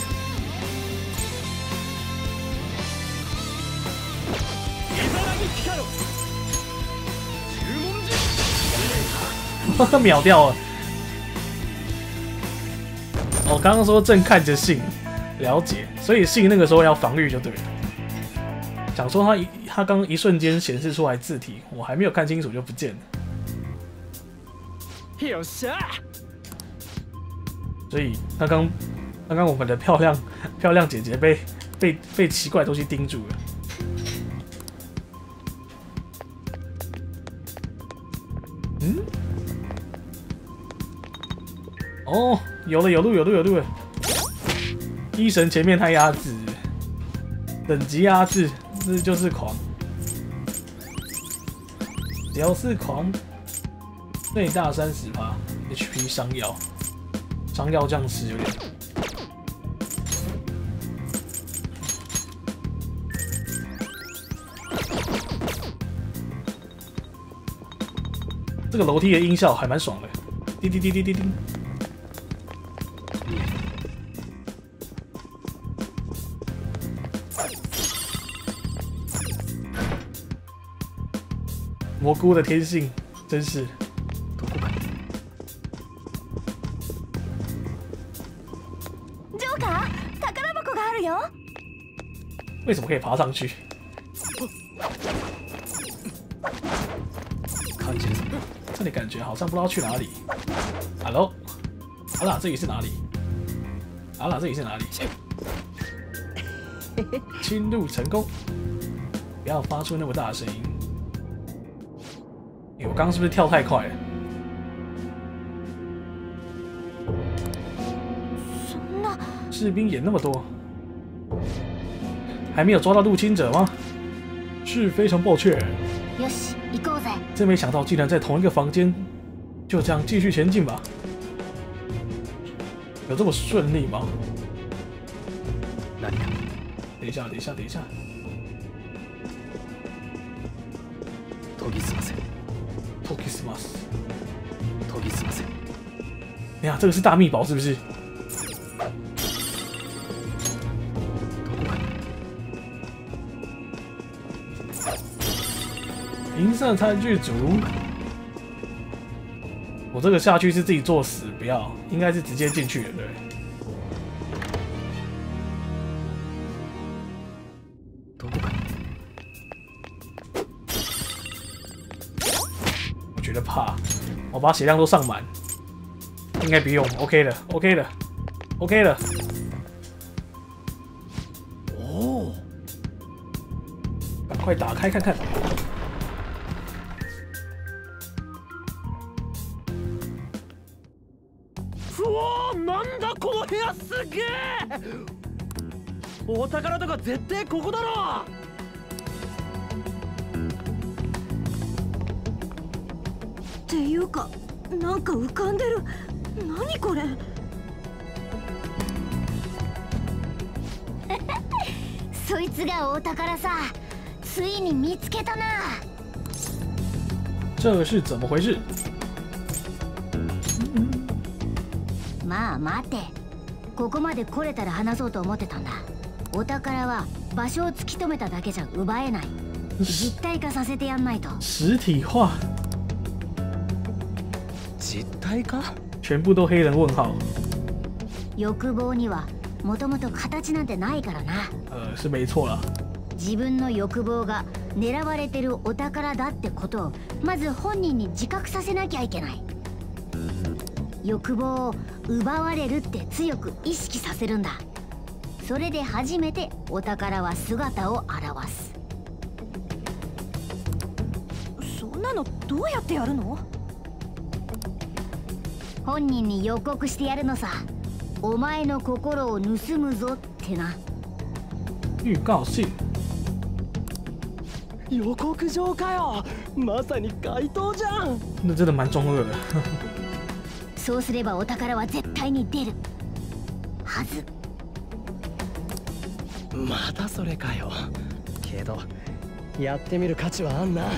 ざなぎピカロ注文時秒掉了。我刚刚说正看着信，了解，所以信那个时候要防御就对了。讲说他一他刚一瞬间显示出来字体，我还没有看清楚就不见了，よっしゃ所以刚刚 刚刚我们的漂亮 漂亮姐姐被被被奇怪的东西盯住了。嗯？哦，有了有路有路有路了。一神前面太压制，等级压制，这就是狂。只要是狂，最大三十趴，HP 伤药，伤药这样吃有点。这个楼梯的音效还蛮爽的。 滴滴滴滴滴滴。蘑菇的天性真是。どこかジョーカー宝箱があるよ为什么可以爬上去？ 像不知道去哪里。Hello，好啦，这里是哪里？好啦，这里是哪里？侵入成功！不要发出那么大的声音。欸我刚刚是不是跳太快了？そんな士兵也那么多，还没有抓到入侵者吗？是非常抱歉，よし行こうぜ真没想到竟然在同一个房间。 就这样继续前进吧。有这么顺利吗？何か等一下，等一下，等一下，研ぎ澄ませ托基斯马斯。研ぎ澄ませ哎呀，这个是大秘宝是不是？どこか银色餐具组。 我这个下去是自己作死，不要，应该是直接进去的，对。どこか我觉得怕，我把血量都上满，应该不用，OK 的，OK 的，OK 的。おお赶快打开看看。 絶対ここだろ！っていうかなんか浮かんでる。何これ？そいつがお宝さついに見つけたな。这是怎么回事？まあ待て。ここまで来れたら話そうと思ってたんだお宝は場所を突き止めただけじゃ奪えない。実体化させてやんないと。实体化，実体か全部都黑人问号。欲望にはもともと形なんてないからな。呃，是没错啦。自分の欲望が狙われてるお宝だってことをまず本人に自覚させなきゃいけない。欲望を奪われるって強く意識させるんだそれで初めてお宝は姿を現す。そんなのどうやってやるの？本人に予告してやるのさ。お前の心を盗むぞってな。预告信，予告状かよ。まさに怪盗じゃん。那真的蛮中二的。そうすればお宝は絶対に出る。はずまたそれかよ。けどやってみる価値はあんな。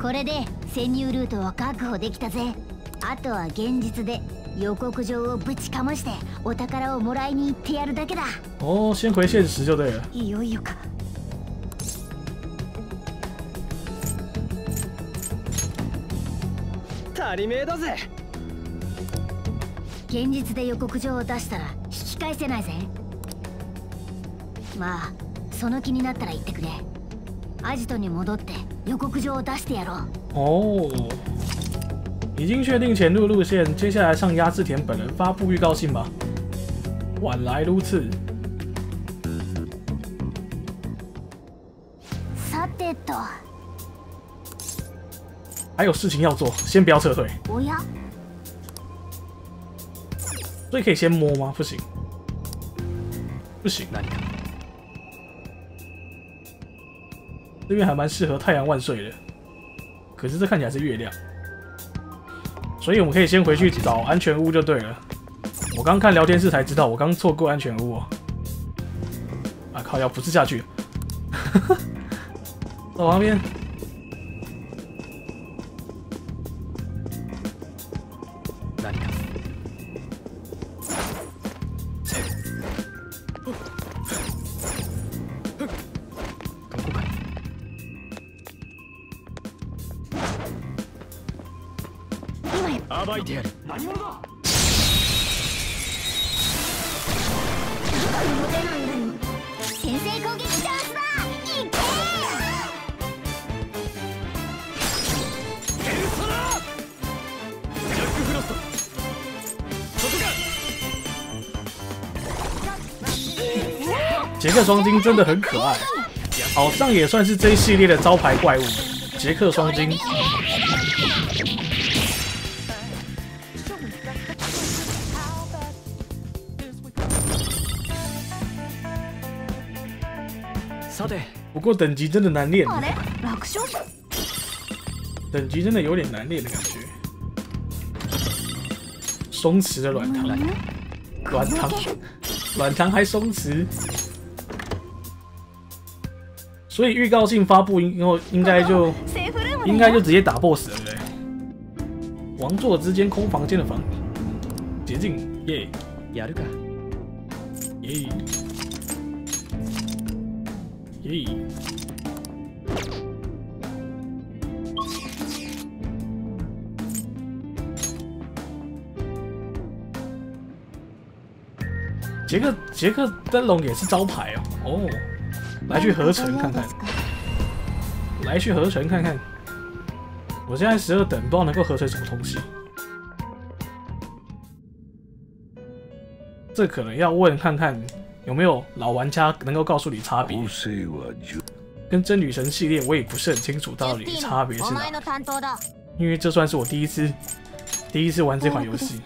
これで潜入ルートを確保できたぜ。あとは現実で予告状をぶちかましてお宝をもらいに行ってやるだけだ。哦，先回现实就对了。いよいよか。足りめえだぜ。現実で予告状を出したら引き返せないぜまあその気になったら言ってくれアジトに戻って予告状を出してやろう哦，已经确定前路路线，接下来上鸭志田本人发布预告信吧。晚来如此，さてと还有事情要做，先不要撤退。おや？所以可以先摸吗？不行，不行。何か这边还蛮适合太阳万岁的，可是这看起来是月亮，所以我们可以先回去找安全屋就对了。我刚看聊天室才知道，我刚错过安全屋、哦。啊靠！要不是下去，走旁边。双金真的很可爱，好像也算是这一系列的招牌怪物。杰克双金，さて不过等级真的难练，あれ楽勝等级真的有点难练的感觉。松弛的软糖，软糖，软糖还松弛， 所以预告性发布以后，应该就セーフルーム应该就直接打 BOSS 了，对不对？王座之间空房间的房捷径，耶やるか耶耶！杰克杰克灯笼也是招牌哦哦， 来去合成看看，来去合成看看。我现在十二等，不知道能够合成什么东西。这可能要问看看有没有老玩家能够告诉你差别。生は十跟真女神系列我也不是很清楚到底ジェッティ差别是哪お前，の担当だ因为这算是我第一次第一次玩这款游戏。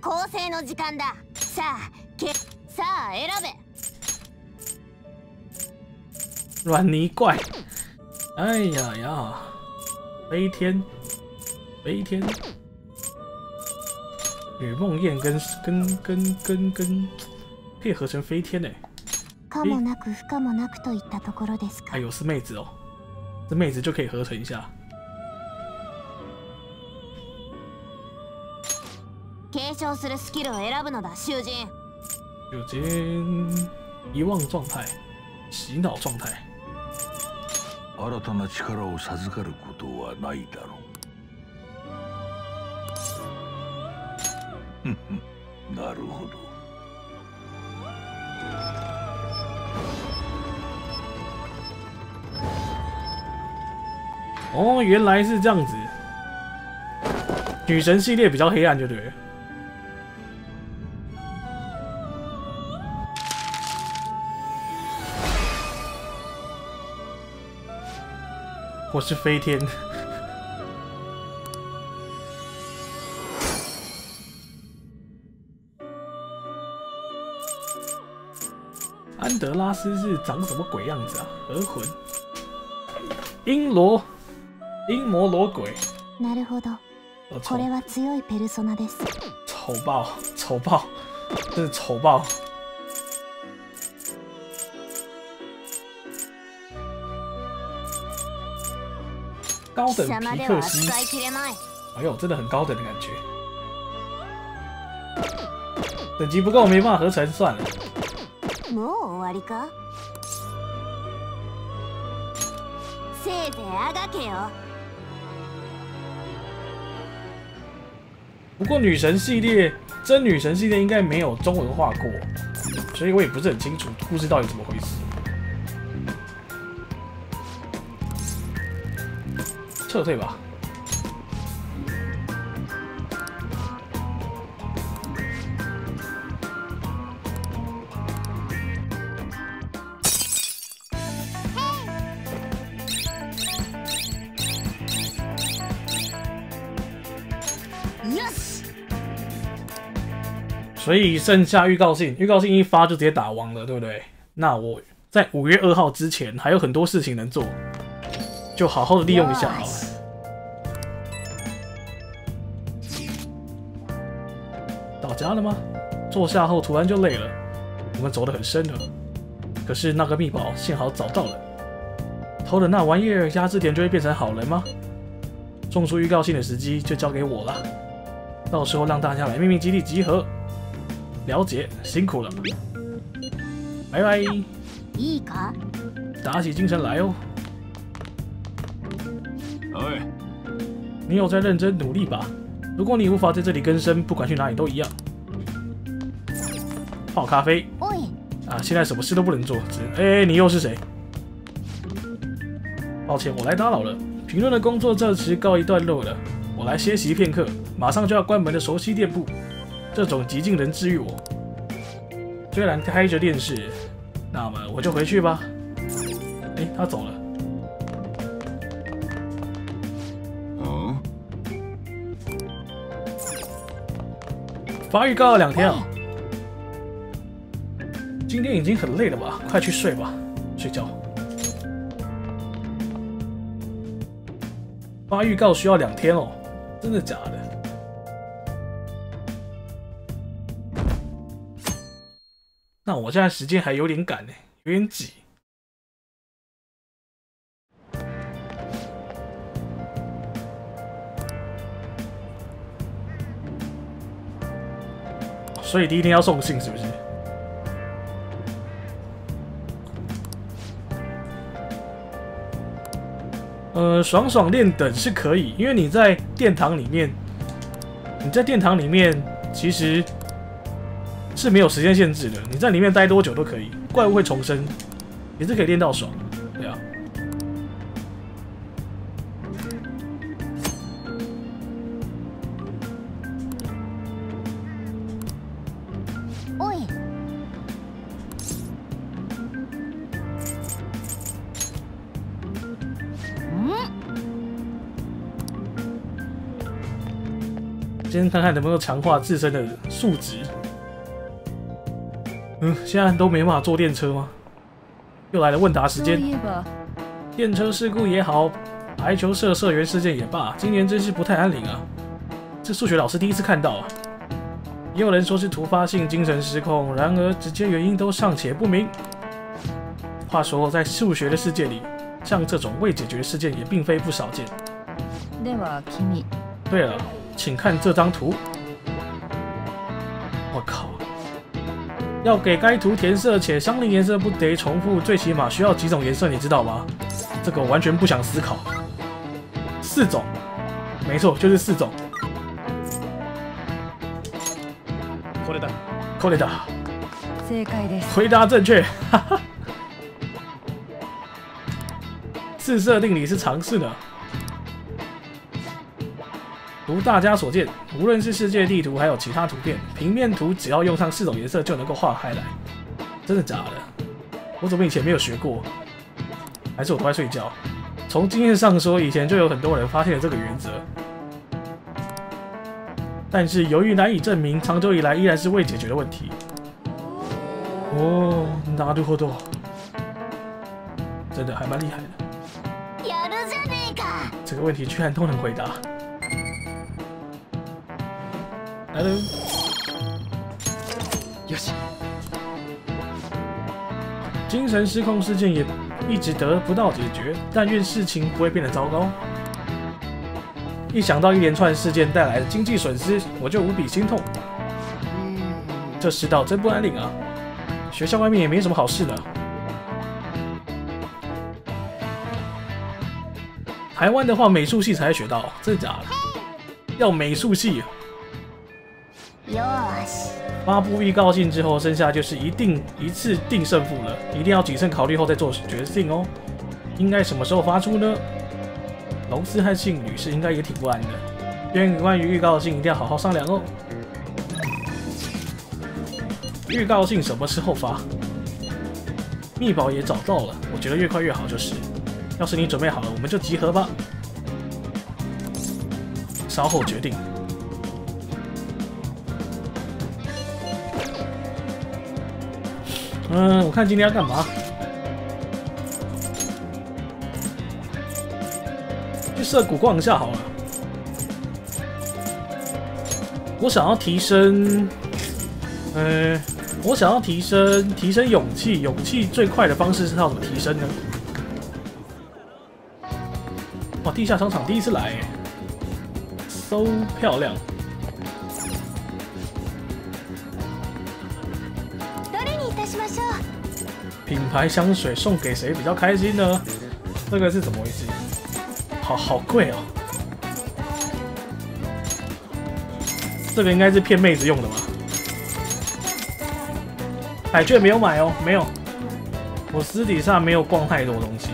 構成の時間だ。さあけさあ選べ。怪，哎呀呀，飞天，飞天，雨梦魇跟跟跟跟跟。可以合成飞天呢、可もなく不可もなくといったところですか。哎呦，是妹子哦，这妹子就可以合成一下。継承するスキルを選ぶのだ囚人有间遗忘状态、洗脑状态。新たな力を授かることはないだろうふんふんなるほど哦，原来是这样子。女神系列比较黑暗，就对？了。我是飞天。安德拉斯是长什么鬼样子啊？河魂、阴罗、阴魔罗鬼，なるほど我丑これは強いペルソナです丑爆，丑爆，真是丑爆！ 高等貴様皮では克西，扱いきれない哎呦，真的很高等的感觉。等级不够，没办法合成，算了。もう終わりかせいぜいあがけよ不过女神系列，真女神系列应该没有中文化过，所以我也不是很清楚故事到底怎么回事。 撤退吧。所以剩下预告信，预告信一发就直接打完了，对不对？那我在五月二号之前还有很多事情能做，就好好的利用一下好了。到家了吗？坐下后突然就累了，我们走得很深了。可是那个密宝幸好找到了，偷的那玩意儿，压制点就会变成好人吗？送出预告信的时机就交给我了，到时候让大家来秘密基地集合。了解，辛苦了，拜拜，いいか打起精神来哦。 おい你有在认真努力吧？ 如果你无法在这里更生，不管去哪里都一样。泡咖啡啊！现在什么事都不能做，只能哎、你又是谁？抱歉，我来打扰了。评论的工作暂时告一段落了，我来歇息片刻，马上就要关门的熟悉店铺，这种极尽能治愈我。虽然开着电视，那么我就回去吧。哎、他走了。发预告了两天啊！今天已经很累了吧？快去睡吧，睡觉。发预告需要两天哦，真的假的？那我现在时间还有点赶呢，有点挤。所以第一天要送信是不是？呃，爽爽练等是可以，因为你在殿堂里面，你在殿堂里面其实是没有时间限制的，你在里面待多久都可以，怪物会重生，也是可以练到爽，先看看能不能强化自身的数值。嗯，现在都没办法坐电车吗？又来了问答时间。そういえば电车事故也好，排球社社员事件也罢，今年真是不太安宁啊！这数学老师第一次看到啊。也有人说是突发性精神失控，然而直接原因都尚且不明。话说，在数学的世界里，像这种未解决事件也并非不少见。では君对了， 请看这张图。我靠！要给该图填色且相邻颜色不得重复，最起码需要几种颜色，你知道吗？这个我完全不想思考。四种，没错，就是四种。これだ扣雷达，正解です回答正确，哈哈。四色定理是常识呢。 如大家所见，无论是世界地图还有其他图片，平面图只要用上四种颜色就能够画开来。真的假的？我怎么以前没有学过？还是我都在睡觉？从经验上说，以前就有很多人发现了这个原则，但是由于难以证明，长久以来依然是未解决的问题。哦，なるほど，真的还蛮厉害的。やるじゃねえか这个问题居然都能回答。 来了，よし精神失控事件也一直得不到解决，但愿事情不会变得糟糕。一想到一连串事件带来的经济损失，我就无比心痛。这世道真不安宁啊！学校外面也没什么好事呢。台湾的话，美术系才会学到，真的假的？要美术系。よーし 发布预告信之后，剩下就是一定一次定胜负了，一定要谨慎考虑后再做决定哦。应该什么时候发出呢？龙斯和信女士应该也挺不安的，因为关于预告信一定要好好商量哦。预告信什么时候发？密宝也找到了，我觉得越快越好就是。要是你准备好了，我们就集合吧。稍后决定。嗯，我看今天要干嘛？去涩谷逛一下好了。我想要提升，呃，我想要提升提升勇气，勇气最快的方式是要怎么提升呢？哇，地下商场第一次来耶，so 漂亮。牌香水送给谁比较开心呢？这个是怎么回事？好好贵哦。这个应该是骗妹子用的吧？彩券没有买哦，没有。我私底下没有逛太多东西，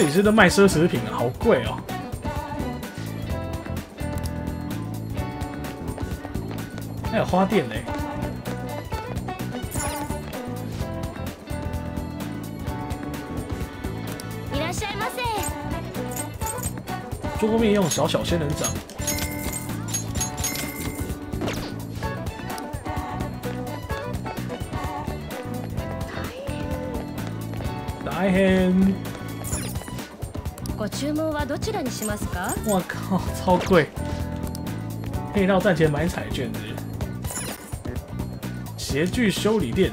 这里是在卖奢侈品啊，好贵哦。还有花店嘞，いらっしゃいませ桌面用小小仙人掌。 我靠，超贵！配到赚钱买彩券的鞋具修理店。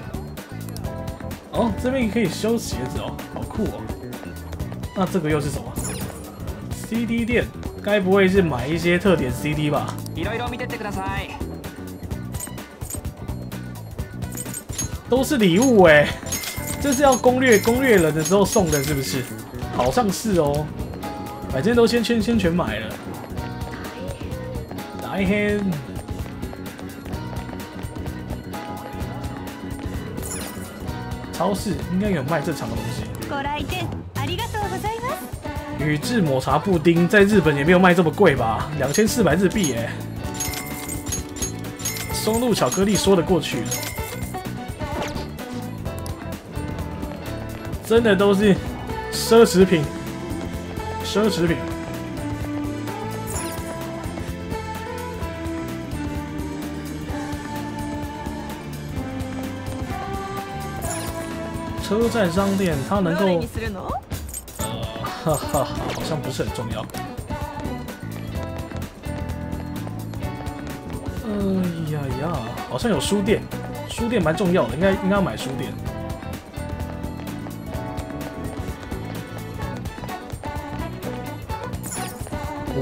哦，这边可以修鞋子哦，好酷哦！那这个又是什么？CD 店，该不会是买一些特点 CD 吧？いろいろ見てってください都是礼物哎，这是要攻略攻略人的时候送的，是不是？好像是哦。 反正都先先先全买了。大変！超市应该有卖正常的东西。ご来店ありがとうございます宇治抹茶布丁在日本也没有卖这么贵吧？两千四百日币耶！松露巧克力说得过去，真的都是奢侈品， 奢侈品。车站商店它能够するの呃，哈哈哈，好像不是很重要。哎呀呀，好像有书店，书店蛮重要的，应该应该要买书店。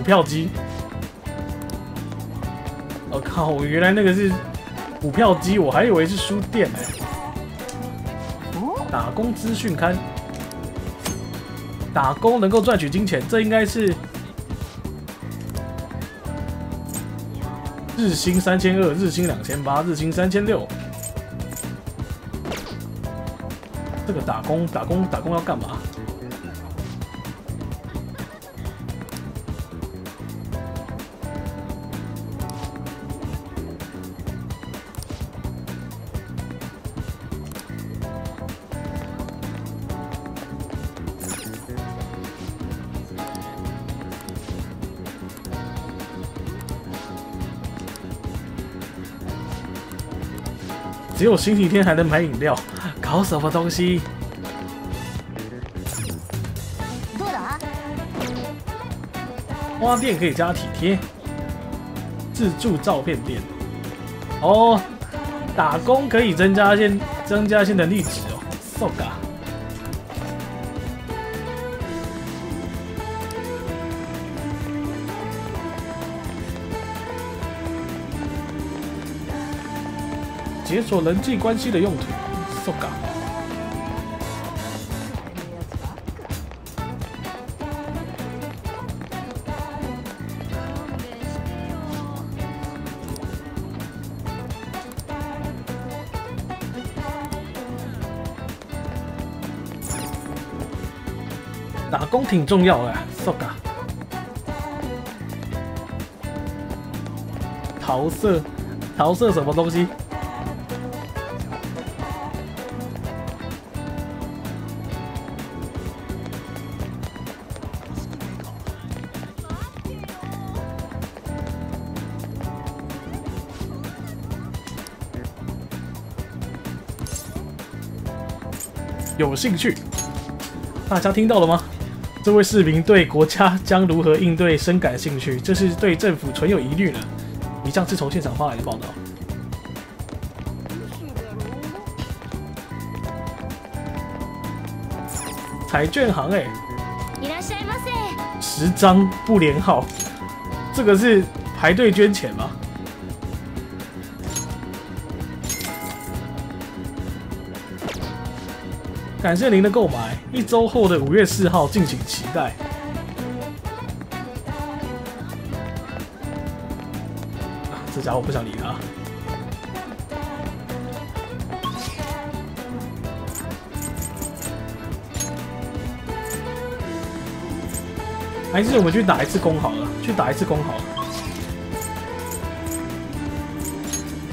票机，我、靠，我原来那个是股票机，我还以为是书店呢、打工资讯刊。打工能够赚取金钱，这应该是日薪三千二，日薪两千八，日薪三千六。这个打工，打工，打工要干嘛？只有星期天还能买饮料，搞什么东西？どうだ花店可以加体贴，自助照片店。哦，打工可以增加一些增加一些能力值哦。so ga。 解锁人际关系的用途，so ga。打工挺重要的，so ga。桃色，桃色什么东西？有兴趣？大家听到了吗？这位市民对国家将如何应对深感兴趣，这是对政府存有疑虑呢。以上是从现场发来的报道。彩券行哎、 いらっしゃいませ十张不连号，这个是排队捐钱吗？ 感谢您的购买，一周后的五月四号敬请期待。这家伙不想理他。还是我们去打一次工好了，去打一次工好了，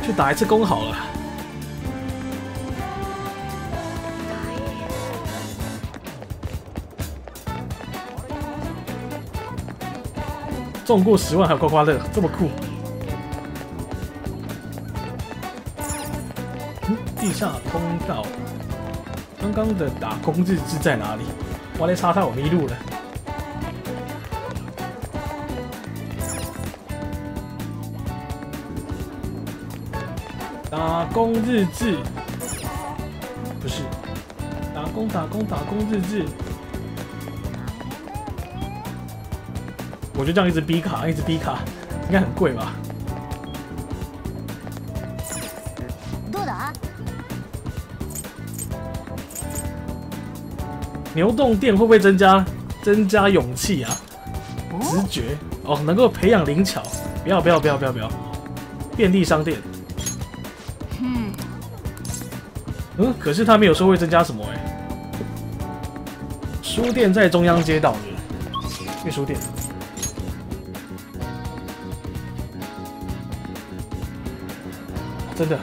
去打一次工好了。中过十万还有刮刮乐，这么酷！地下通道，刚刚的打工日志在哪里？我来查查，我迷路了。打工日志，不是，打工打工打工日志。我就这样一直逼卡，一直逼卡，应该很贵吧？どうだ牛洞店会不会增加增加勇气啊？直觉哦，能够培养灵巧。不要不要不要不要不要！便利商店，嗯嗯，可是他没有说会增加什么哎、书店在中央街道的阅书店。 真的？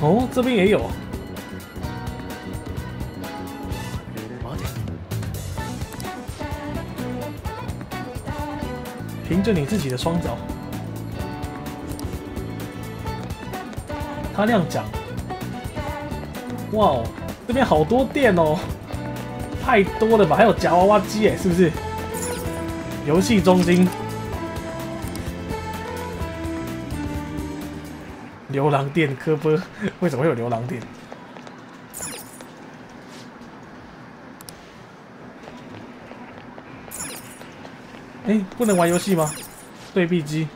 哦，这边也有。凭着你自己的双脚。他那样讲，哇哦，这边好多店哦，太多了吧？还有夹娃娃机哎，是不是？游戏中心，牛郎店科波，为什么会有牛郎店？哎，不能玩游戏吗？对币机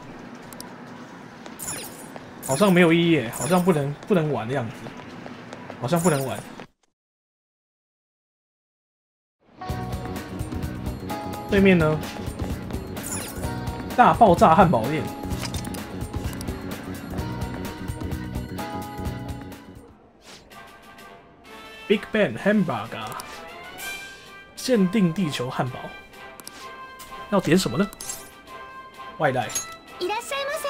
好像没有意义耶，好像不能不能玩的样子，好像不能玩。对面呢？大爆炸汉堡店。Big Bang Hamburger，限定地球汉堡。要点什么呢？外带。いらっしゃいませ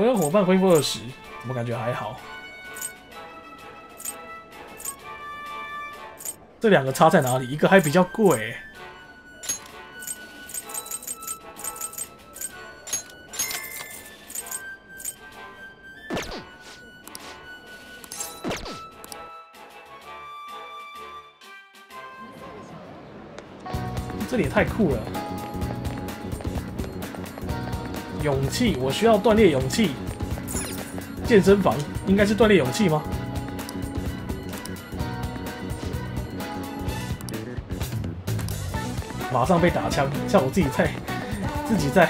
我有伙伴恢复二十，怎么感觉还好？这两个差在哪里？一个还比较贵、这 太酷了！勇气，我需要锻炼勇气。健身房应该是锻炼勇气吗？马上被打枪，像我自己在 自己在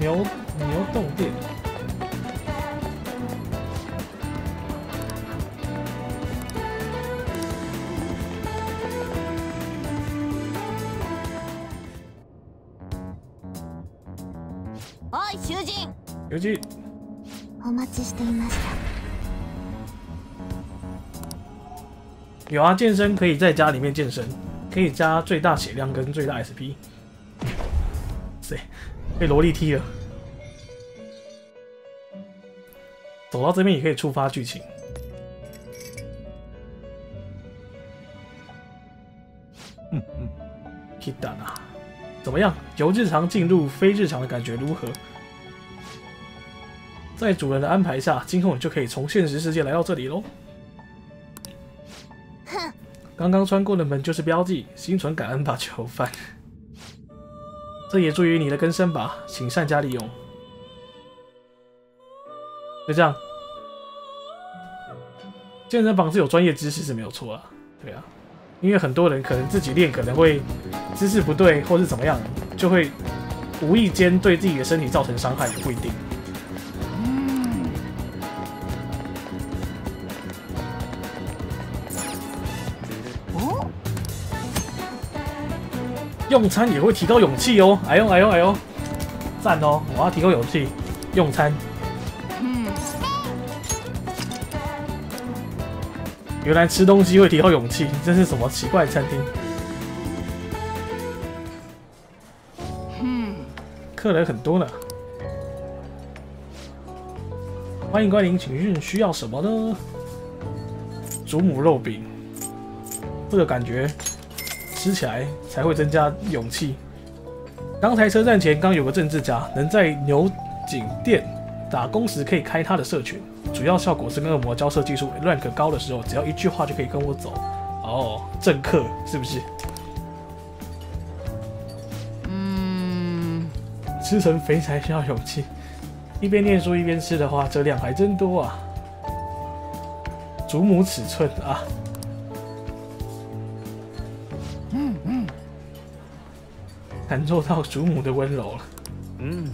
牛有啊，健身可以在家里面健身，可以加最大血量跟最大 SP。谁被萝莉踢了？走到这边也可以触发剧情。嗯嗯 k i d a 啊，怎么样？由日常进入非日常的感觉如何？在主人的安排下，今后你就可以从现实世界来到这里喽。刚刚穿过的门就是标记，心存感恩吧，囚犯。这也助于你的更生吧，请善加利用。就这样。健身房是有专业知识是没有错啊，对啊，因为很多人可能自己练可能会姿势不对，或是怎么样，就会无意间对自己的身体造成伤害，也不一定。用餐也会提高勇气哦！哎呦哎呦哎呦，赞哦！我要提高勇气，用餐。うん原来吃东西会提高勇气，这是什么奇怪的餐厅？うん客人很多呢。欢迎光临，请问需要什么呢？祖母肉饼，这个感觉 吃起来才会增加勇气。刚才车站前刚有个政治家，能在牛井店打工时可以开他的社群，主要效果是跟恶魔交涉技术 rank 高的时候，只要一句话就可以跟我走。哦，政客是不是？嗯吃成肥才需要勇气。一边念书一边吃的话，这量还真多啊！祖母尺寸啊，感受到祖母的温柔了。うんうん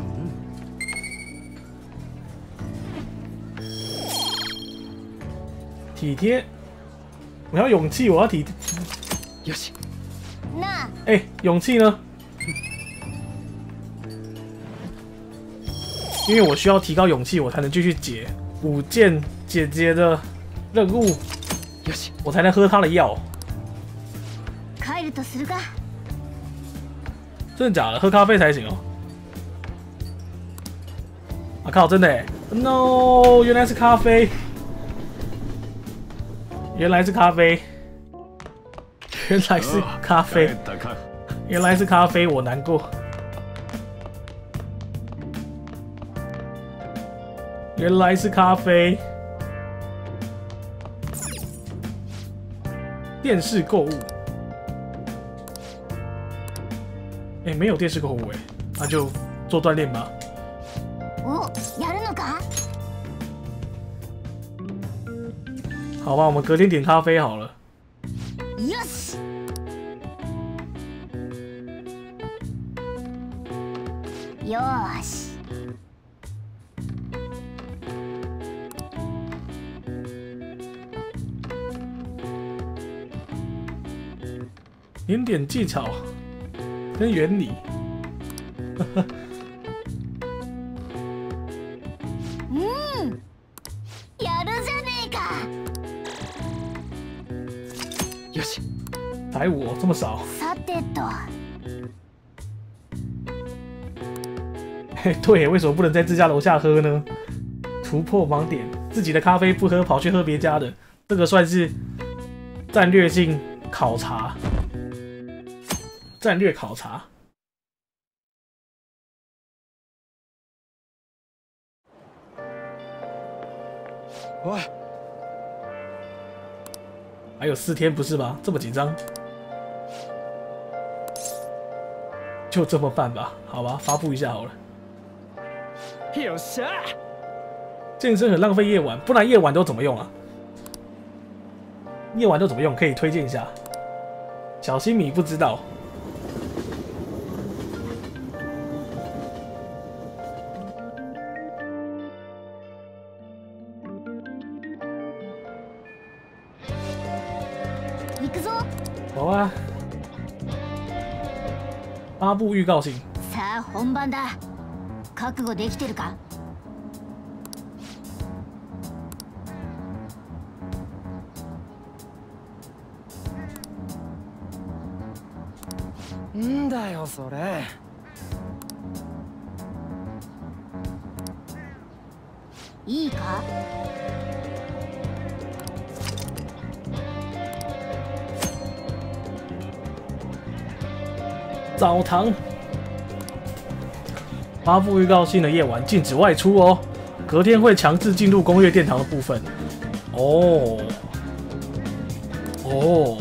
体贴，我要勇气，我要体。よしなあ哎、勇气呢？因为我需要提高勇气，我才能继续解五件姐姐的任务，よし我才能喝她的药。 帰るとするか真的假的？喝咖啡才行哦。啊靠！真的耶？No，原来是咖啡，原来是咖啡，原来是咖啡，ったか原来是咖啡，我难过。原来是咖啡。电视购物。 哎、没有电视购物哎，那就做锻炼吧。おやるのか好吧，我们隔天点咖啡好了。よしよーし点点技巧 跟原理。うんやるじゃねえかよし才五这么少，さてと嘿，对，为什么不能在自家楼下喝呢？突破盲点，自己的咖啡不喝，跑去喝别家的，这个算是战略性考察。 战略考察。おい还有四天不是吗？这么紧张？就这么办吧，好吧，发布一下好了。よっしゃ健身很浪费夜晚，不然夜晚都怎么用啊？夜晚都怎么用？可以推荐一下。小新米不知道。 发布预告信，さあ本番だ。覚悟できてるか？んだよそれ。いいか？澡堂。发布预告信的夜晚禁止外出哦，隔天会强制进入工业殿堂的部分。哦，哦，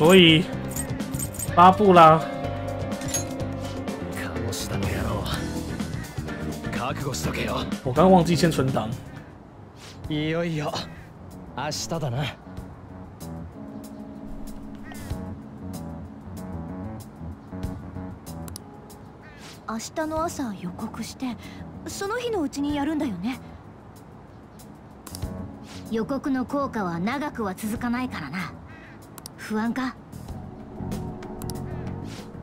所以发布啦。我刚刚忘记先存档。いよいよ。明日だな。明日の朝予告してその日のうちにやるんだよね。予告の効果は長くは続かないからな不安か？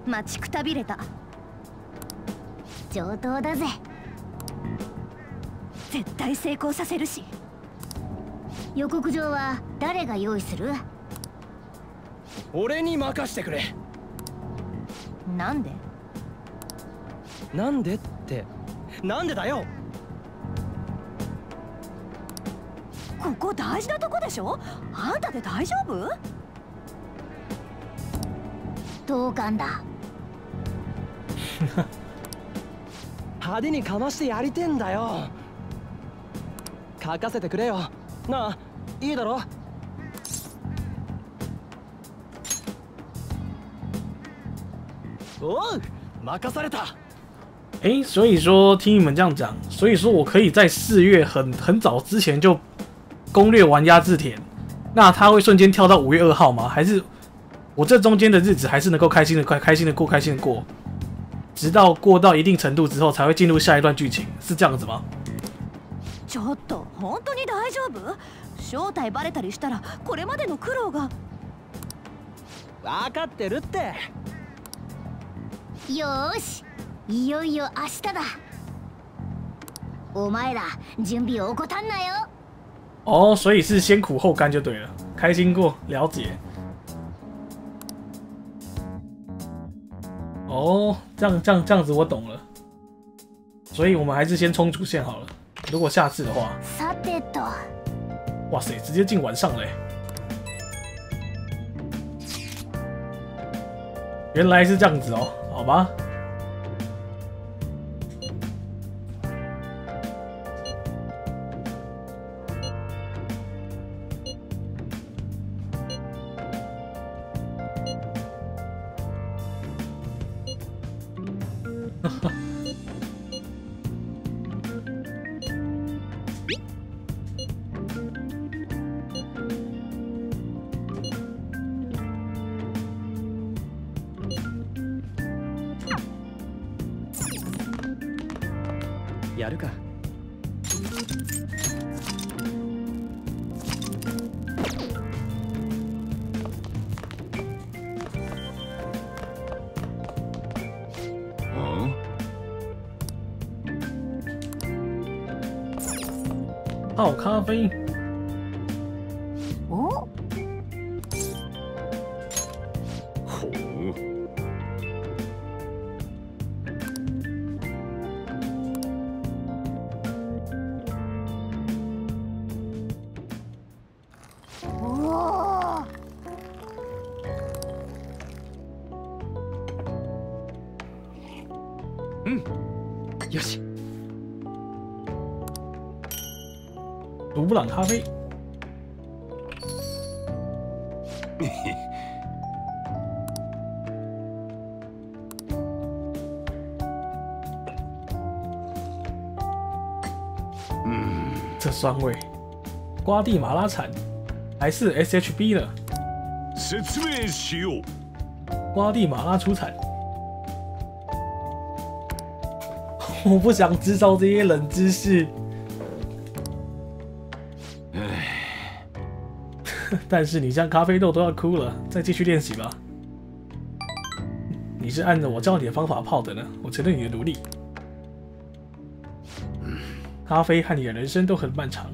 待ちくたびれた。上等だぜ。絶対成功させるし。予告状は誰が用意する？俺に任してくれ。なんで？なんでって。なんでだよ。ここ大事なとこでしょ？あんたで大丈夫？同感だ。派手にかましてやりてんだよ。書かせてくれよ。なあいいだろ？おう任された。诶，所以说听你们这样讲，所以说我可以在四月很很早之前就攻略完压制田，那它会瞬间跳到五月二号吗？还是我这中间的日子还是能够开心的快开心的过开心的过，直到过到一定程度之后才会进入下一段剧情，是这样子吗？ちょっと本当に大丈夫正体バレたりしたらこれまでの苦労が分かってるってよーしいよいよ明日だお前ら準備を怠んなよ哦，所以是先苦后甘就对了，开心过，了解。 哦，这样这样这样子我懂了，所以我们还是先冲主线好了。如果下次的话，さてと哇塞，直接进晚上嘞！原来是这样子哦，好吧。 咖啡。这酸味，瓜地马拉产还是 SHB 呢？説明しよう瓜地马拉出产。我不想知道这些冷知识。 但是你像咖啡豆都要哭了，再继续练习吧。你是按照我教你的方法泡的呢，我承认你的努力。咖啡和你的人生都很漫长，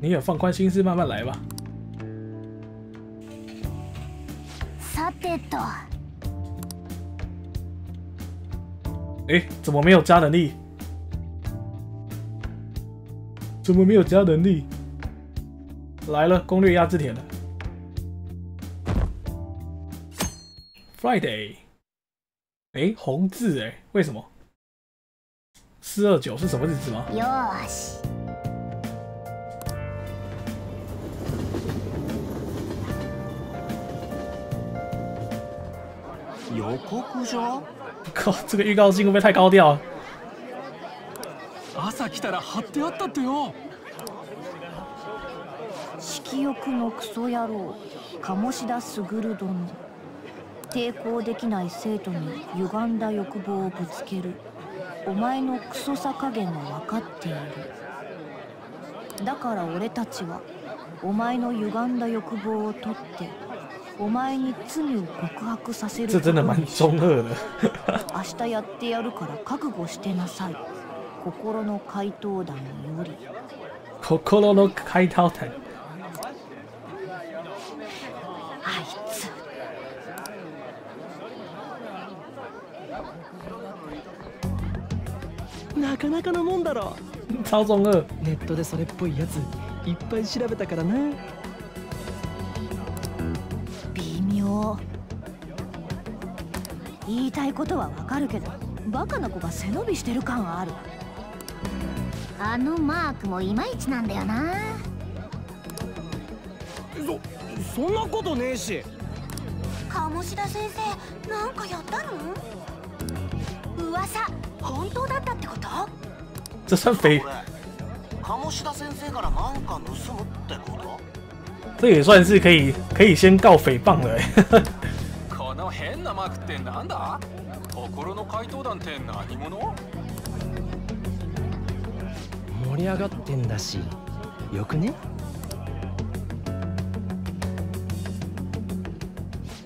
你也放宽心思，慢慢来吧。さてと诶，怎么没有加能力？怎么没有加能力？ 来了，攻略压制田了。Friday，诶，红字诶，为什么？四二九是什么日子吗？よーし 予告状靠，这个预告镜会不会太高调了？朝来たら貼ってあったってよ 色欲のクソ野郎鴨志田卓殿。抵抗できない生徒に歪んだ欲望をぶつける。お前のクソさ加減は分かっている。だから俺たちはお前の歪んだ欲望を取ってお前に罪を告白させる这真的蛮中二的。明日やってやるから覚悟してなさい。心の怪盗団より。心の开刀台，なかなかのもんだろ。超中二。ネットでそれっぽいやついっぱい調べたからな。微妙。言いたいことはわかるけどバカな子が背伸びしてる感はある。あのマークもいまいちなんだよな。そそんなことねえし。鴨志田先生なんかやったの？噂本当だったってこと？这算匪，鴨志田先生から何か盗むってこと？这也算是可以可以先告诽谤的。欸。この変なマークってなんだ？心の怪盗団って何者？盛り上がってんだしよくね？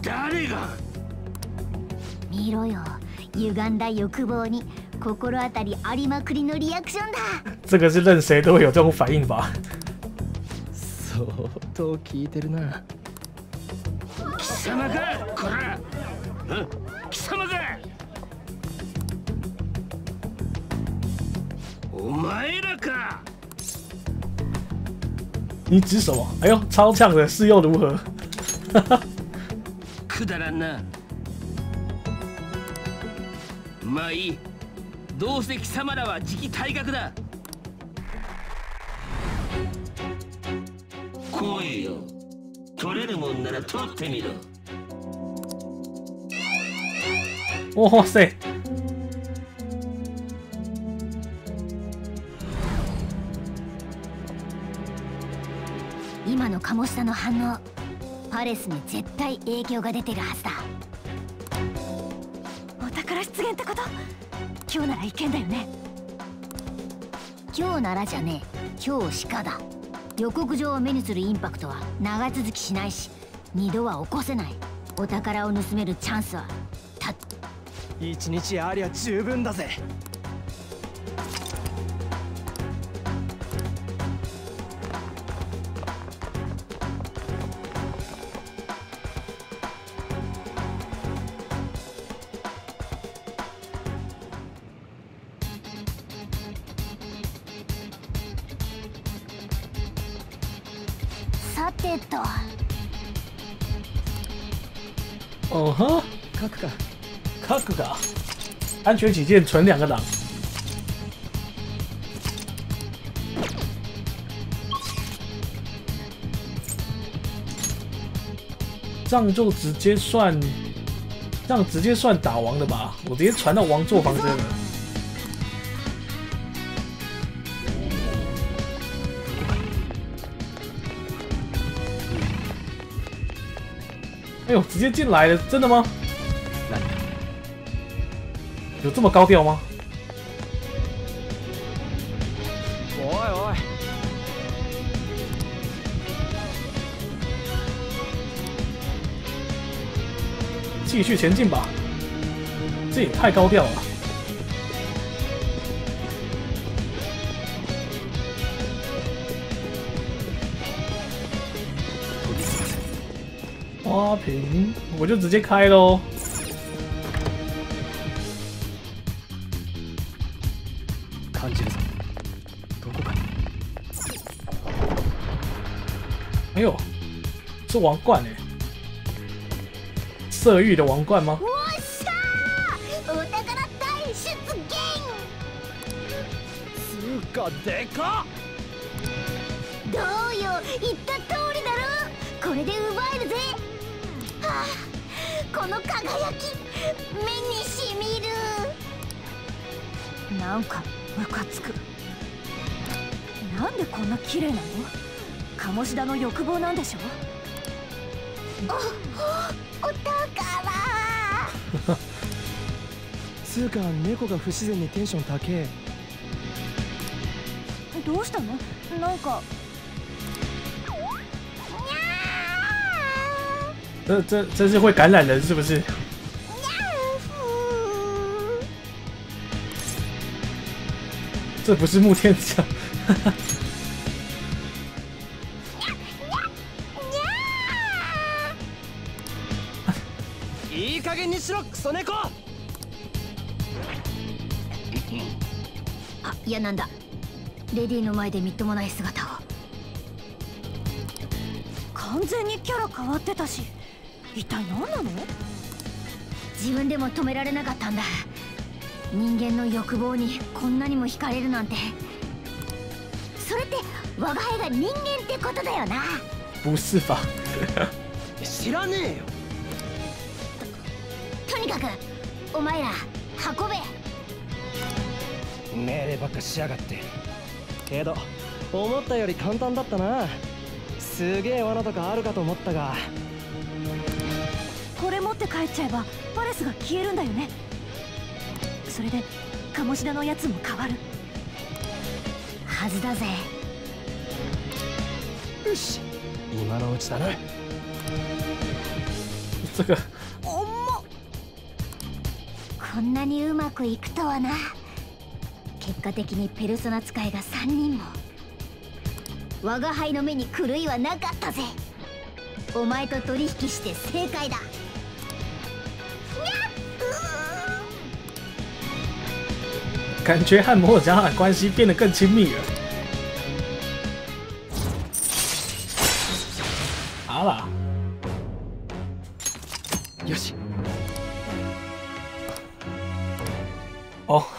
誰が？見ろよ歪んだ欲望に心当たりありまくりのリアクションだ。这个是任谁都会有这种反应吧？相当聞いてるな。貴様かこら。ん貴様か。お前らか。你指什么？哎呦，超呛的，是又如何？くだらんな。まあいいどうせ貴様らは次期退学だ。来いよ。取れるもんなら取ってみろ。哇塞！今の鴨志田の反応パレスに絶対影響が出てるはずだ。お宝出現ってこと？今日ならいけんだよね。今日ならじゃねえ。今日しかだ。予告状を目にするインパクトは長続きしないし二度は起こせない。お宝を盗めるチャンスはた一日ありゃ十分だぜ安全起见，存两个档。这样就直接算，这样直接算打王的吧？我直接传到王座房间了。哎呦，直接进来了，真的吗？なんだ有这么高调吗？おいおい继续前进吧，这也太高调了。花瓶，我就直接开喽。 是王冠哎、欸，色域的王冠吗？でか。どうよ。言った通りだろ。これで奪えるぜ、はあ、この輝き目にしみる。なんかムカつく。なんでこんな綺麗なの？鴨志田の欲望なんでしょ？おお宝つうか猫が不自然にテンション高えどうしたのなんか这这这是会感染人是不是？这不是木天角， 減にしろクソ猫あいやなんだ。レディの前でみっともない姿を。完全にキャラ変わってたし。一体何なの？自分でも止められなかったんだ。人間の欲望にこんなにも惹かれるなんて。それって我が輩が人間ってことだよな。不是吧？知らねえよくお前ら運べ。命令ばっかしやがって。けど思ったより簡単だったな。すげえ罠とかあるかと思ったが。これ持って帰っちゃえばパレスが消えるんだよね。それで鴨志田のやつも変わる。はずだぜ。よし今のうちだな。这个こんなにうまくいくとはな。結果的にペルソナ使いが3人も。我が輩の目に狂いはなかったぜ。お前と取引して正解だ。感觉和摩尔加的关系变得更亲密了。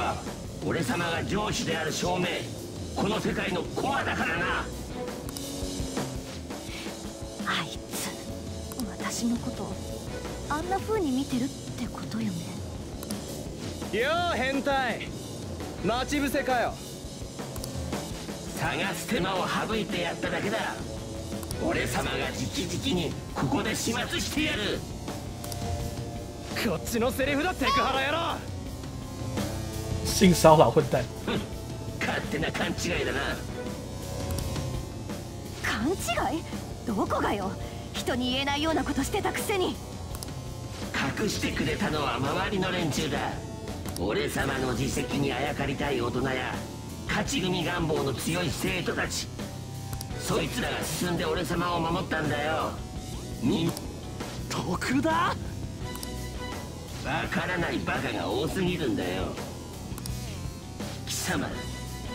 は俺様が上司である証明この世界のコアだからな。あいつ私のことあんな風に見てるってことよね。よう変態。待ち伏せかよ。探す手間を省いてやっただけだ。俺様が直々にここで始末してやる。こっちのセリフだセクハラ野郎性骚扰混蛋。勝手な勘違いだな。勘違い？どこがよ？人に言えないようなことしてたくせに。隠してくれたのは周りの連中だ。俺様の実績にあやかりたい大人や勝ち組願望の強い生徒たち。そいつらが進んで俺様を守ったんだよ。み得だ？わからないバカが多すぎるんだよ。貴様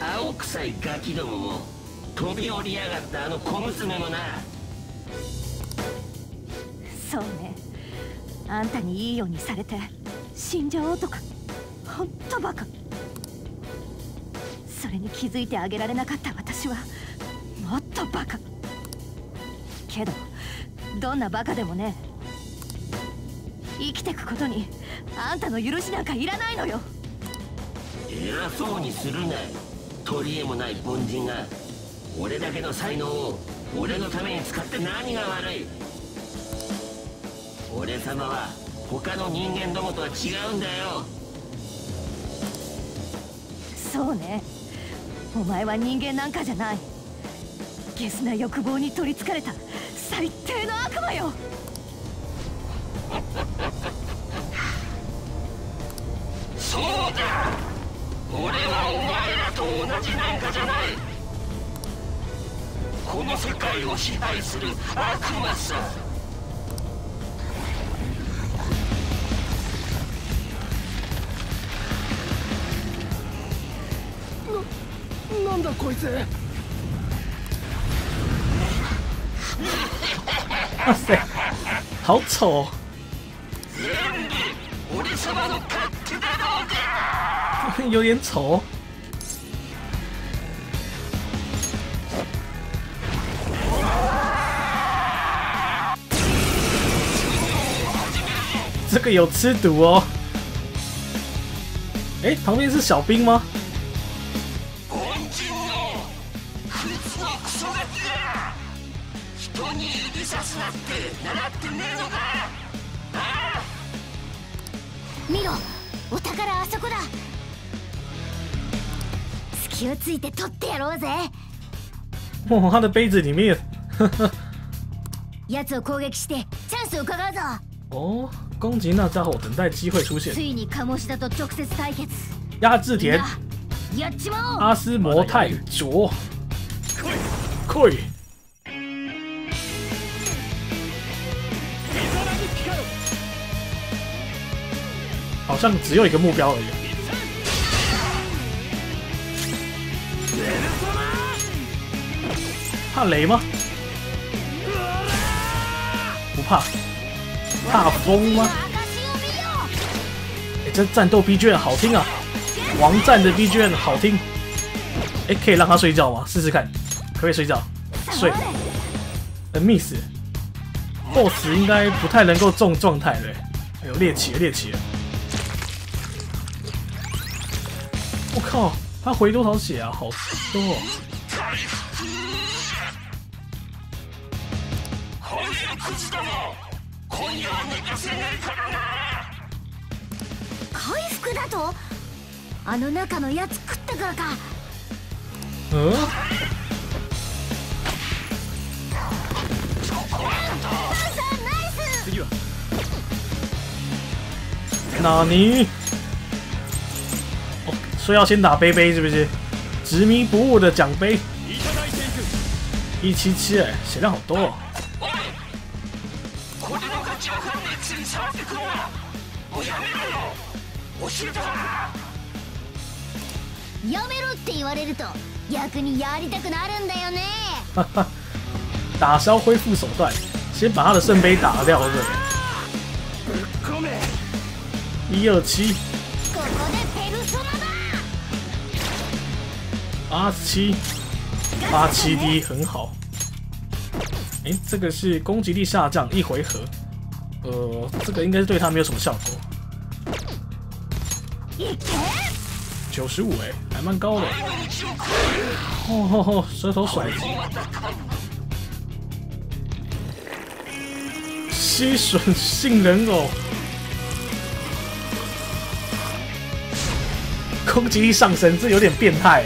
青臭いガキどもも飛び降りやがったあの小娘もな。そうね。あんたにいいようにされて死んじゃおうとかほんとバカ。それに気づいてあげられなかった私はもっとバカ。けどどんなバカでもね生きてくことにあんたの許しなんかいらないのよ。偉そうにするな。取り柄もない凡人が俺だけの才能を俺のために使って何が悪い。俺様は他の人間どもとは違うんだよ。そうね。お前は人間なんかじゃない。ゲスな欲望に取りつかれた最低の悪魔よ。そうだ俺はお前らと同じなんかじゃないこの世界を支配する悪魔さだこいつ哇塞，好丑！全部俺様の勝手だろうが！有点丑。这个有吃毒哦。哎，旁边是小兵吗？見ろお宝あそこだ 隙をついて取ってやろうぜ。哦，他的杯子里面。奴を攻撃してチャンスを伺うぞ。哦，攻击那家伙，等待机会出现つ。いに鴨志田と直接対決。压制田なやっちまおう。阿斯摩泰卓，溃。好像只有一个目标而已。怕雷吗？不怕。怕风吗？哎、这战斗 BGM 好听啊！王战的 BGM 好听。哎、可以让他睡觉吗？试试看，可以睡觉？睡。呃，miss。boss 应该不太能够中状态的。哎呦，猎奇了，猎奇了！我靠，他回多少血啊？好多、哦！今夜は寝かせねえからな回復だと？あの中のやつ食ったか？らかうん次は何说要先打杯杯是不是？执迷不悟的奖杯，一七七哎，血量好多、やめろって言われると逆にやりたくなるんだよね。打消恢复手段，先把他的圣杯打掉，对不对？ごめん。一二七。八七。八七 D 很好。哎，这个是攻击力下降一回合，呃，这个应该是对他没有什么效果。一九十五哎，还蛮高的。吼吼吼，舌头甩击，吸吮杏仁哦，攻击力上升，这有点变态。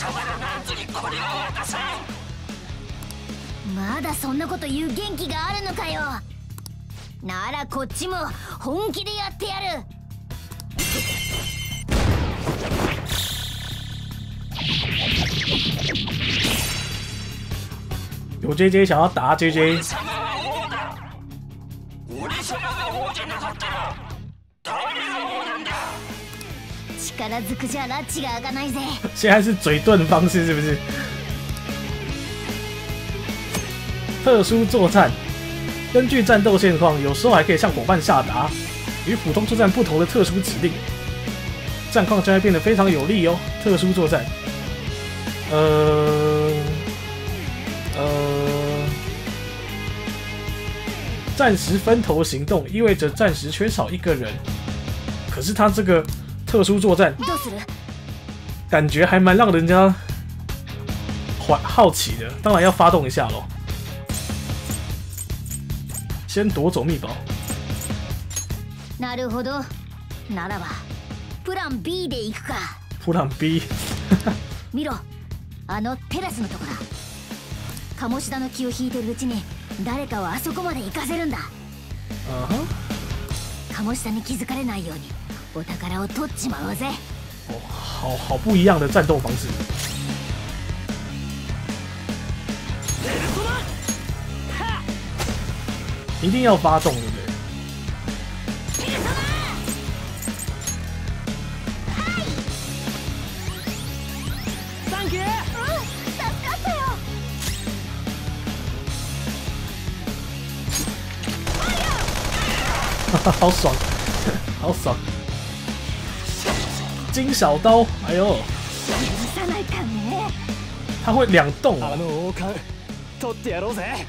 様らなんぞにこれを渡さんまだそんなこと言う元気があるのかよ。ならこっちも本気でやってやる。有 JJ 想要打 JJ，俺様が王じゃなかったら 现在是嘴遁方式是不是？特殊作战，根据战斗现况，有时候还可以向伙伴下达与普通作战不同的特殊指令。战况将会变得非常有利哦。特殊作战，呃呃，暂时分头行动意味着暂时缺少一个人。可是他这个特殊作战どうする感觉还蛮让人家怀好奇的，当然要发动一下喽。先夺走秘宝，なるほどならばプラン B で行くか普朗 B，見ろあのテラスのとこだ鴨志田の気を引いてるうちに誰かをあそこまで行かせるんだ嗯哼，鴨志田に気づかれないように お宝を取っちまおうぜ哦，好好不一样的战斗方式。一定要发动，对不对？サンキューうん助かったよ好爽，好爽！ 金小刀，哎呦，許さないかね它会两动あ哦，の王冠取ってやろうぜ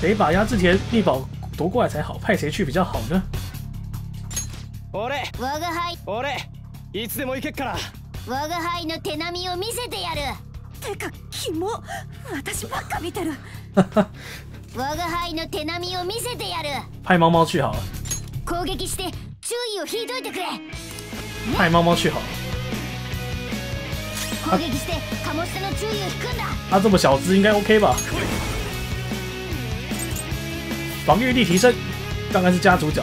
得把压制田秘宝夺过来才好。派谁去比较好呢？俺我が輩俺いつでも行けっから我が輩の手並みを見せてやるてかキモ私ばっか見てる我が輩の手並みを見せてやる派猫猫去好了，攻撃して注 意を引いといてくれ派猫猫去好了。攻撃して鴨下の注意を引くんだ他这么小只，应该 OK 吧？防御力提升，当然是加主角。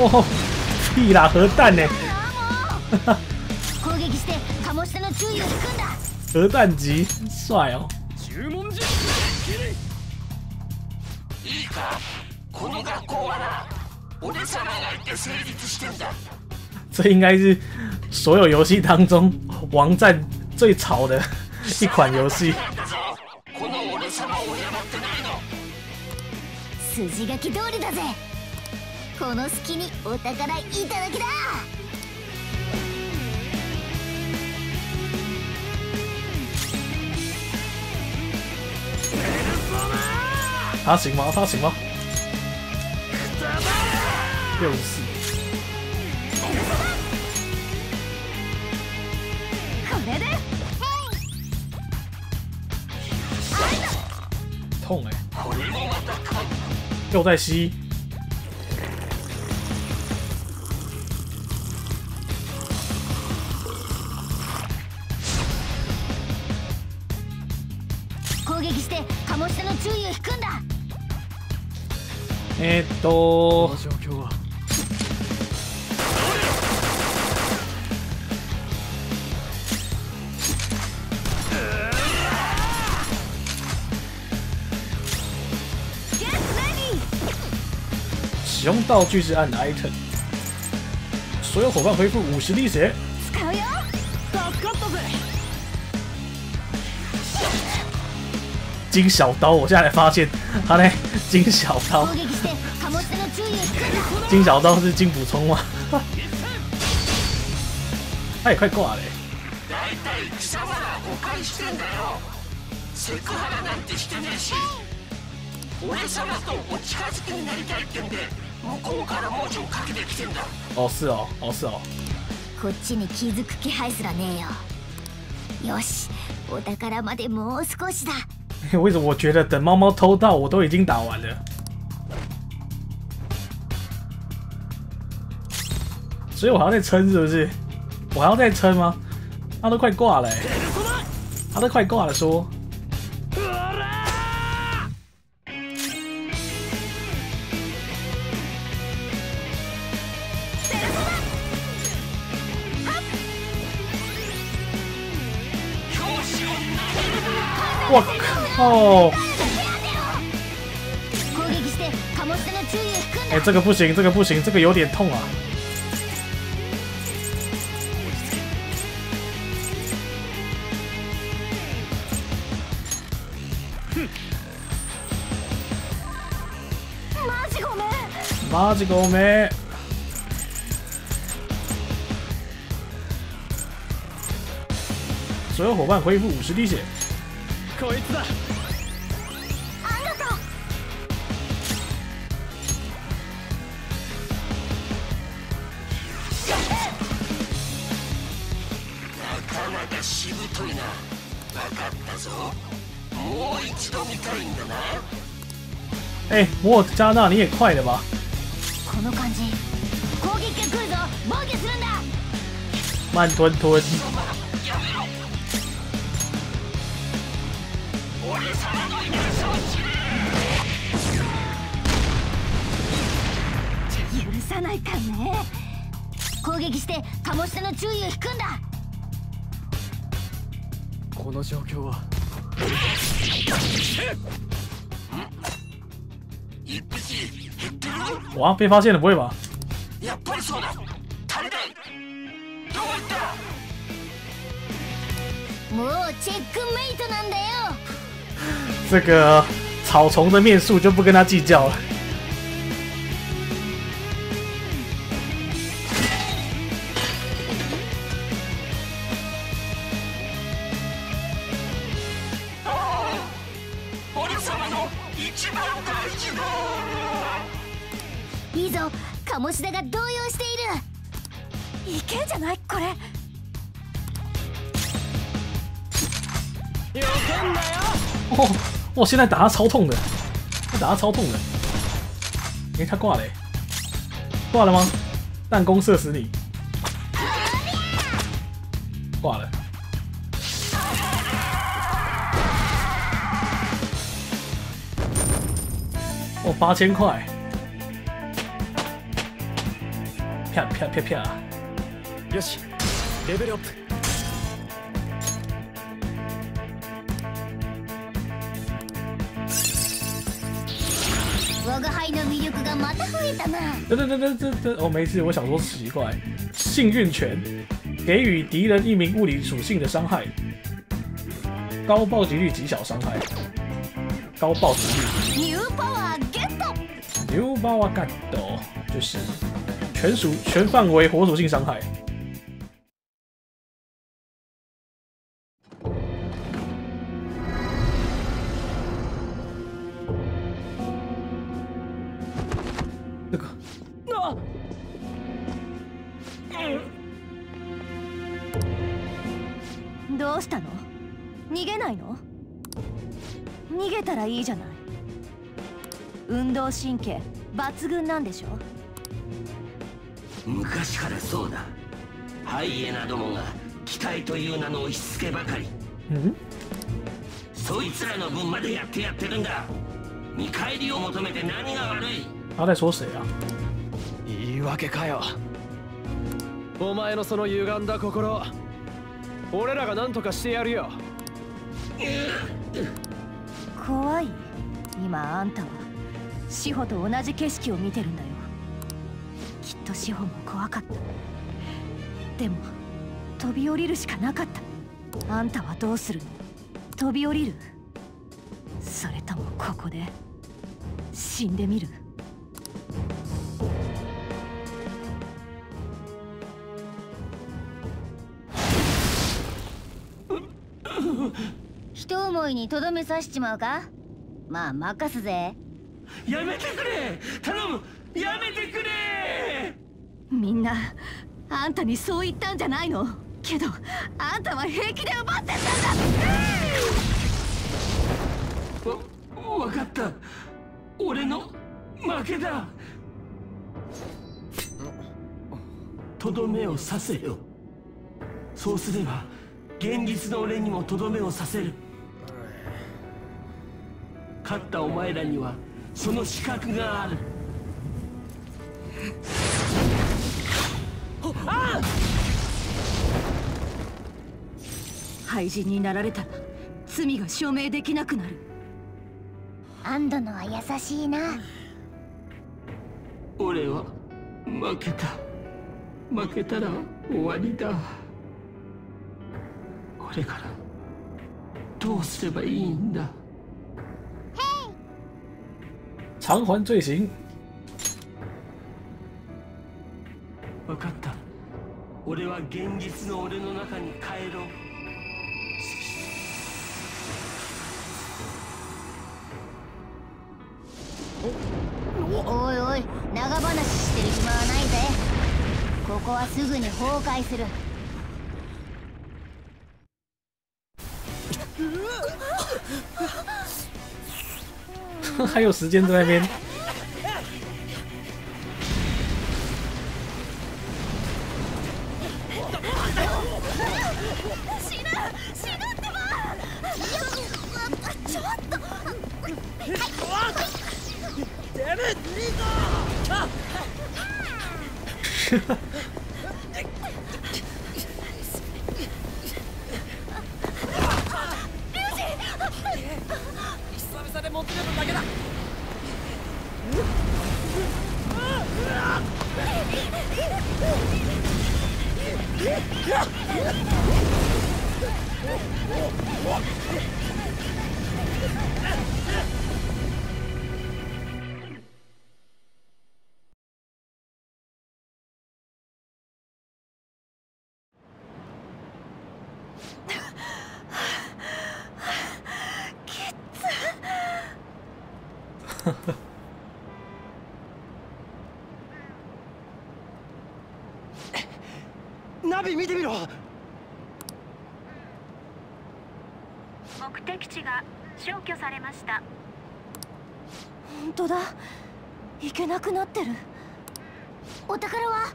哇，屁啦，核弹呢、攻撃して鴨下の注意を引くんだ核弹级，帅哦！注文じゃいいかこの学校はな俺様がいて成立してんだ这应该是所有游戏当中王战最吵的一款游戏。 筋書き通りだぜこの隙にお宝いただきだ他行吗？他行吗？六十四，これで痛哎、又在吸，攻撃して鴨下の注意を引くんだ。えー、っと。状況は使用道具是按 item，所有伙伴恢复五十滴血。使うよ助かったぜ金小刀，我现在才发现，他那金小刀攻，撃して鴨下の注意を引くんだ金小刀是金补充吗？他也快挂了、欸。大体貴様ら誤解してんだよセクハラなんてしてねえし俺様とお近づきになりたいってんで 向こうから文字をかけてきてんだ哦是哦哦是哦，こっちに気づく気配すらねえよよしお宝までもう少しだ 为什么我觉得等猫猫偷到我都已经打完了？所以我还要再撑是不是？我还要再撑吗？他都快挂了、欸，他都快挂了说。靠！攻撃して鴨志田の注意を引くんだ哎、这个不行，这个不行，这个有点痛啊！マジごめんマジごめん。所有伙伴恢复五十滴血。こいつだ 哎、摩尔加纳，你也快了吧？この感じ。攻撃が来るぞ。防御するんだ。慢吞吞。許さないからね。攻撃して鴨志田の注意を引くんだ。この状況は哇，被发现了，不会吧？やっぱりそうだ足りないどこ行ったもうチェックメイトなんだよ这个草丛的面数就不跟他计较了。 我现在打他超痛的，我打他超痛的。哎、他挂了、欸，挂了吗？弹弓射死你，挂了。哦，八千块，啪啪啪啪！よしレベルアップ えたな等等等等等等，哦，没事，我想说奇怪，幸运拳给予敌人一名物理属性的伤害，高暴击率极小伤害，高暴击率。ニューパワーゲット New b a w a g a d o 就是全属全范围火属性伤害。 らいいじゃない。運動神経抜群なんでしょ？昔からそうだ。ハイエナどもが機体という名の押し付けばかり。嗯，そいつらの分までやってやってるんだ。見返りを求めて何が悪い？他在说谁啊？言い訳かよ。お前のその歪んだ心俺らが何とかしてやるよ怖い。今あんたは志保と同じ景色を見てるんだよ。きっと志保も怖かった。でも飛び降りるしかなかった。あんたはどうするの？飛び降りる？それともここで死んでみる？一思いにとどめさしちまうか？まあ任すぜ。やめてくれ！頼む！やめてくれ！みんなあんたにそう言ったんじゃないの？けどあんたは平気で奪ってたんだ！わ分かった。俺の負けだ！とどめを刺せよ。そうすれば現実の俺にもとどめを刺せる勝ったお前らにはその資格がある。廃人になられたら罪が証明できなくなる。アンドのは優しいな。俺は負けた。負けたら終わりだ。これからどうすればいいんだ？偿还罪行。分かった。俺は現実の俺の中に帰ろう。おいおい長話してる暇はないぜ。ここはすぐに崩壊する 还有时间在那边。死ぬビ見てみろ。目的地が消去されました。本当だ。行けなくなってる。お宝は？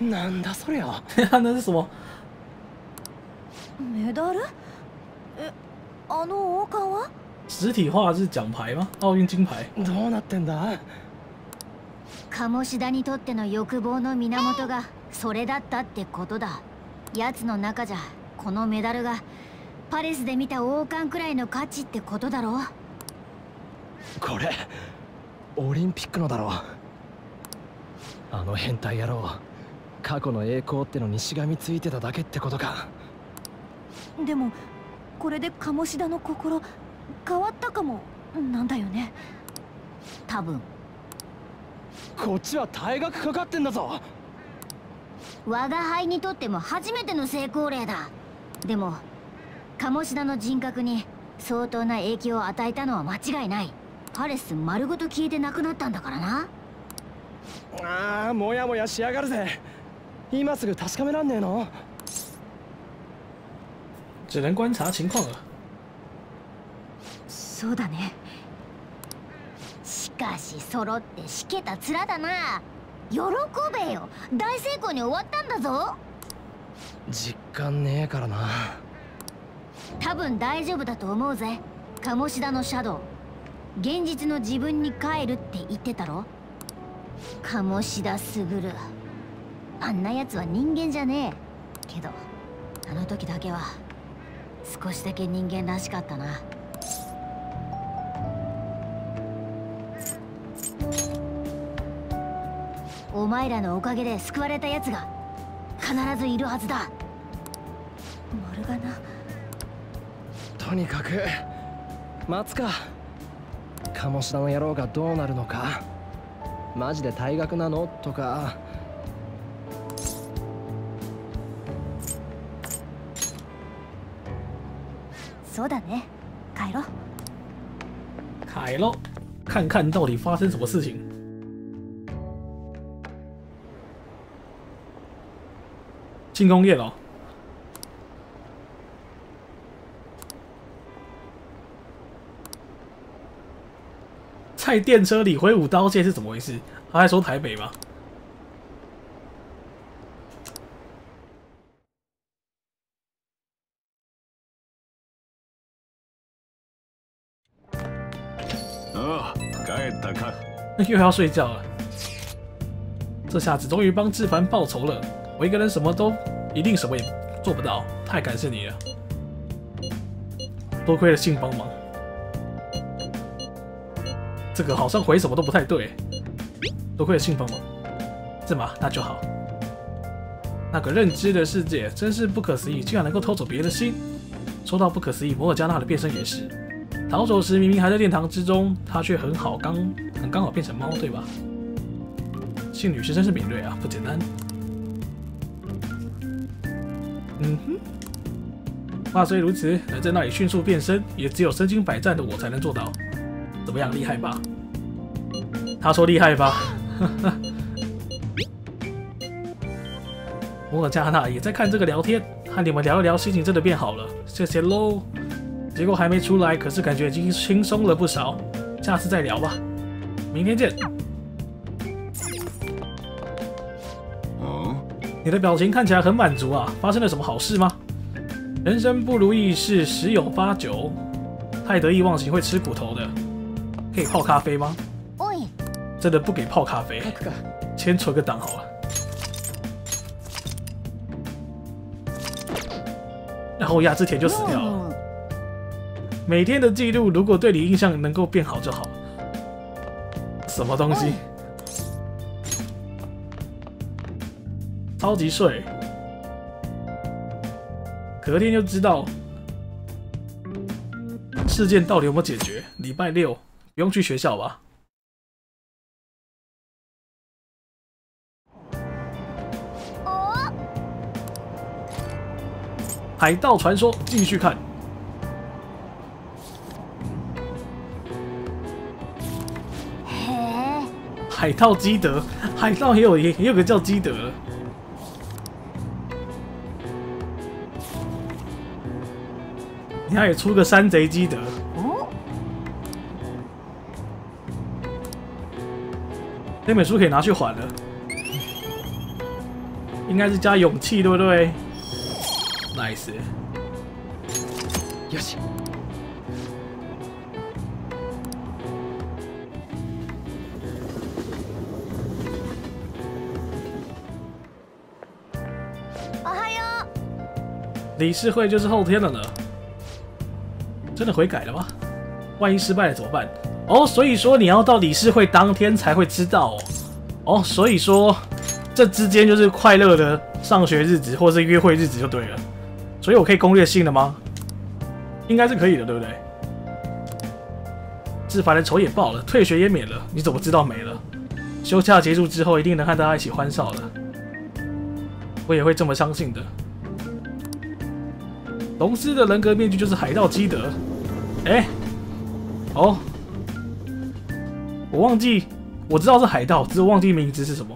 なんだそりゃ。那是什么？メダル？えあの王冠は？实体化是奖牌吗？奥运金牌。どうなってんだ？鴨志田にとっての欲望の源がそれだったってことだ。奴の中じゃこのメダルがパレスで見た王冠くらいの価値ってことだろこれオリンピックのだろあの変態野郎過去の栄光ってのにしがみついてただけってことか。でもこれで鴨志田の心変わったかもなんだよね。多分こっちは退学かかってんだぞ。我が輩にとっても初めての成功例だ。でも鴨志田の人格に相当な影響を与えたのは間違いない。パレス丸ごと消えてなくなったんだからな。ああもやもやしやがるぜ。今すぐ確かめらんねえの。只能观察情况了。そうだね。しかし揃ってしけた面だな。喜べよ。大成功に終わったんだぞ。実感ねえからな。多分大丈夫だと思うぜ。鴨志田のシャドウ。現実の自分に帰るって言ってたろ。鴨志田卓。あんな奴は人間じゃねえ。けどあの時だけは少しだけ人間らしかったなお前らのおかげで救われた奴が必ずいるはずだ。マルガナとにかく待つか。鴨志田の野郎がどうなるのか。マジで退学なの？とか。そうだね。帰ろう。海喽，看看到底发生什么事情。庆功宴哦，在电车里挥舞刀剑是怎么回事？他还说台北吗？ああ帰ったか又要睡觉了。这下子终于帮志凡报仇了。 我一个人什么都一定什么也做不到，太感谢你了。多亏了信帮忙。这个好像回什么都不太对。多亏了信帮忙，是吗？那就好。那个认知的世界真是不可思议，竟然能够偷走别人的心。说到不可思议，摩尔加纳的变身也是。逃走时明明还在殿堂之中，他却很好刚很刚好变成猫，对吧？信女士真是敏锐啊，不简单。嗯哼，话虽如此，能在那里迅速变身，也只有身经百战的我才能做到。怎么样，厉害吧？他说厉害吧？摩尔加纳也在看这个聊天，和你们聊一聊，心情真的变好了，谢谢喽。结果还没出来，可是感觉已经轻松了不少。下次再聊吧，明天见。你的表情看起来很满足啊，发生了什么好事吗？人生不如意事十有八九，太得意忘形会吃苦头的。可以泡咖啡吗？真的不给泡咖啡，先存个档好了。然后亚之田就死掉了。每天的记录，如果对你印象能够变好就好。什么东西？超级睡，隔天就知道事件到底有没有解决。礼拜六不用去学校吧？お海盗传说继续看。へえ海盗基德，海盗也有也也有个叫基德 的。你看也出个山贼基德，お那本书可以拿去还了。应该是加勇气，对不对？Nice。よしおはよ理事会就是后天了呢。 真的悔改了吗？万一失败了怎么办？哦，所以说你要到理事会当天才会知道哦。哦，所以说这之间就是快乐的上学日子或是约会日子就对了。所以我可以攻略性的吗？应该是可以的，对不对？自凡的仇也报了，退学也免了，你怎么知道没了？休假结束之后，一定能和大家一起欢笑的。我也会这么相信的。龙狮的人格面具就是海盗基德。哎、哦，我忘记，我知道是海盗，只是忘记名字是什么。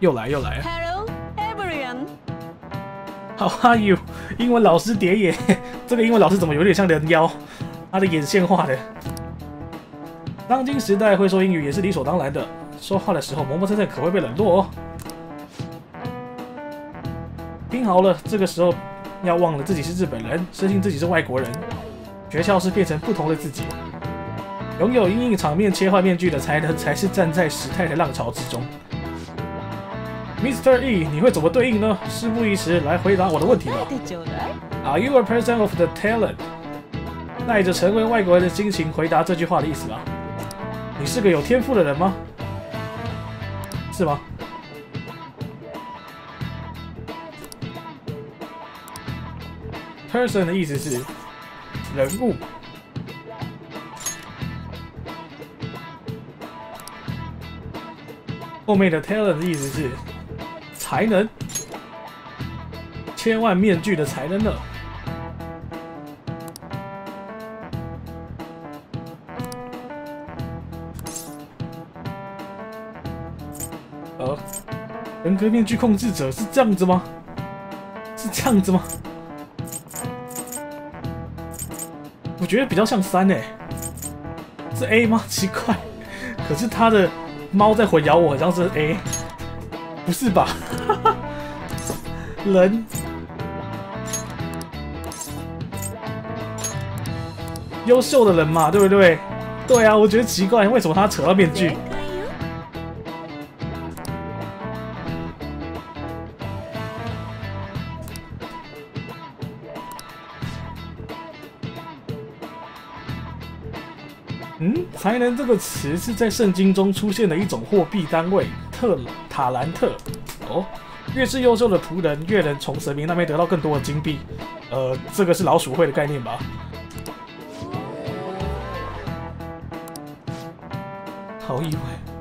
又来又来啊 Hello, everyone.！How are you？英文老师叠野，这个英文老师怎么有点像人妖？他的眼线画的。当今时代会说英语也是理所当然的，说话的时候磨磨蹭蹭可会被冷落哦。听好了，这个时候要忘了自己是日本人，深信自己是外国人。诀窍是变成不同的自己，拥有阴影场面切换面具的才能才是站在时态的浪潮之中。Mr. E，你会怎么对应呢？事不宜迟，来回答我的问题吧。Are you a person of the talent？带着成为外国人的心情回答这句话的意思吧。你是个有天赋的人吗？是吗 person 的意思是人物。后面的 talent 的意思是才能，千万面具的才能呢？呃，人格面具控制者是这样子吗？是这样子吗？觉得比较像三诶，是 A 吗？奇怪，可是他的猫在回咬我，好像是 A，不是吧？人优秀的人嘛，对不对？对啊，我觉得奇怪，为什么他扯到面具？才能这个词是在圣经中出现的一种货币单位，特塔兰特。哦，越是优秀的仆人，越能从神明那边得到更多的金币。呃，这个是老鼠会的概念吧？好意外。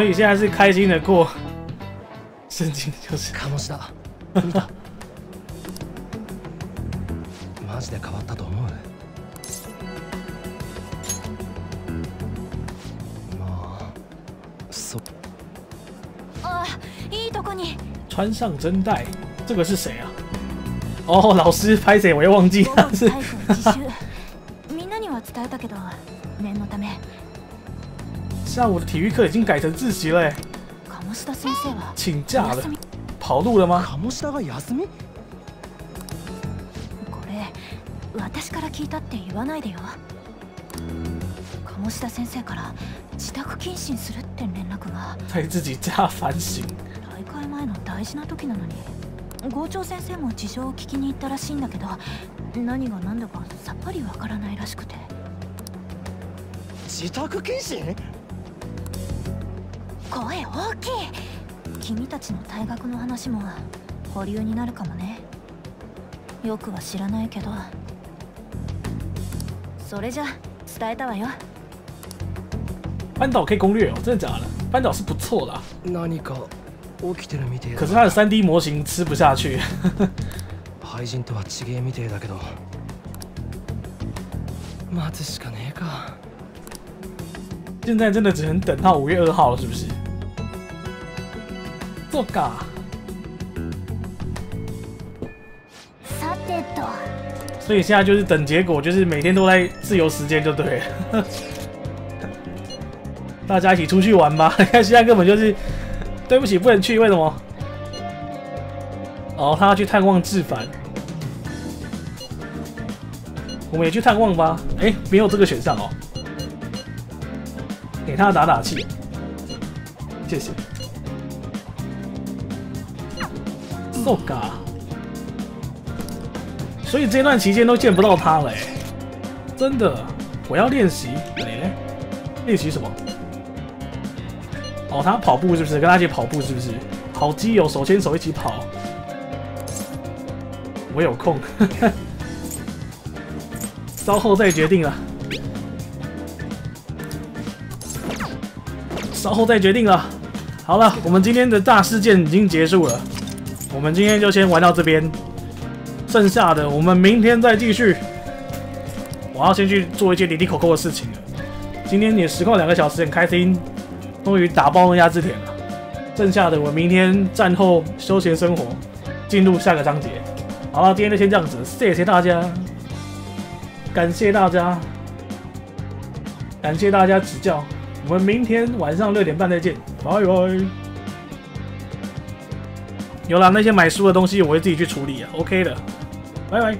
所以现在是开心的过。圣经就是鴨志田見たマジで変わったと思うまあそあいいとこに穿上真带，这个是谁啊？哦，老師拍谁？我又忘記了。是 下午的体育课已经改成自習了耶，鴨志田先生は请假了お休み。跑路了吗？鴨志田が休みこれ私から聞いたって言わないでよ鴨志田先生から自宅謹慎するって連絡が在自己家反省。大会前の大事な時なのに校長先生も事情を聞きに行ったらしいんだけど何が何だかさっぱりわからないらしくて自宅謹慎 声大きい。君たちの退学の話も保留になるかもね。よくは知らないけど。それじゃ伝えたわよ。班导可以攻略哦，真的假的？班导是不错的啊、何か起きてるみてえだ可是他的三 D 模型吃不下去。廃人とは違えみてえだけど。待つしかねえか。现在真的只能等到五月二号了，是不是？做嘎，さてと所以现在就是等结果，就是每天都在自由时间就对了。大家一起出去玩吧！你看现在根本就是，对不起，不能去，为什么？哦，他要去探望志凡，我们也去探望吧。哎，没有这个选项哦，给他打打气，谢谢。 So ga，所以这段期间都见不到他了，真的，我要练习，哎，练习什么？哦，他跑步是不是？跟他一起跑步是不是？好基友，手牵手一起跑。我有空，稍后再决定了。稍后再决定了。好了，我们今天的大事件已经结束了，我们今天就先玩到这边，剩下的我们明天再继续。我要先去做一些离离口口的事情了。今天也实况两个小时，很开心，终于打爆那家之田了。剩下的我明天战后休闲生活，进入下个章节。好了，今天就先这样子，谢谢大家，感谢大家，感谢大家指教。我们明天晚上六点半再见，拜拜。有啦，那些买书的东西我会自己去处理啊，OK 的，拜拜。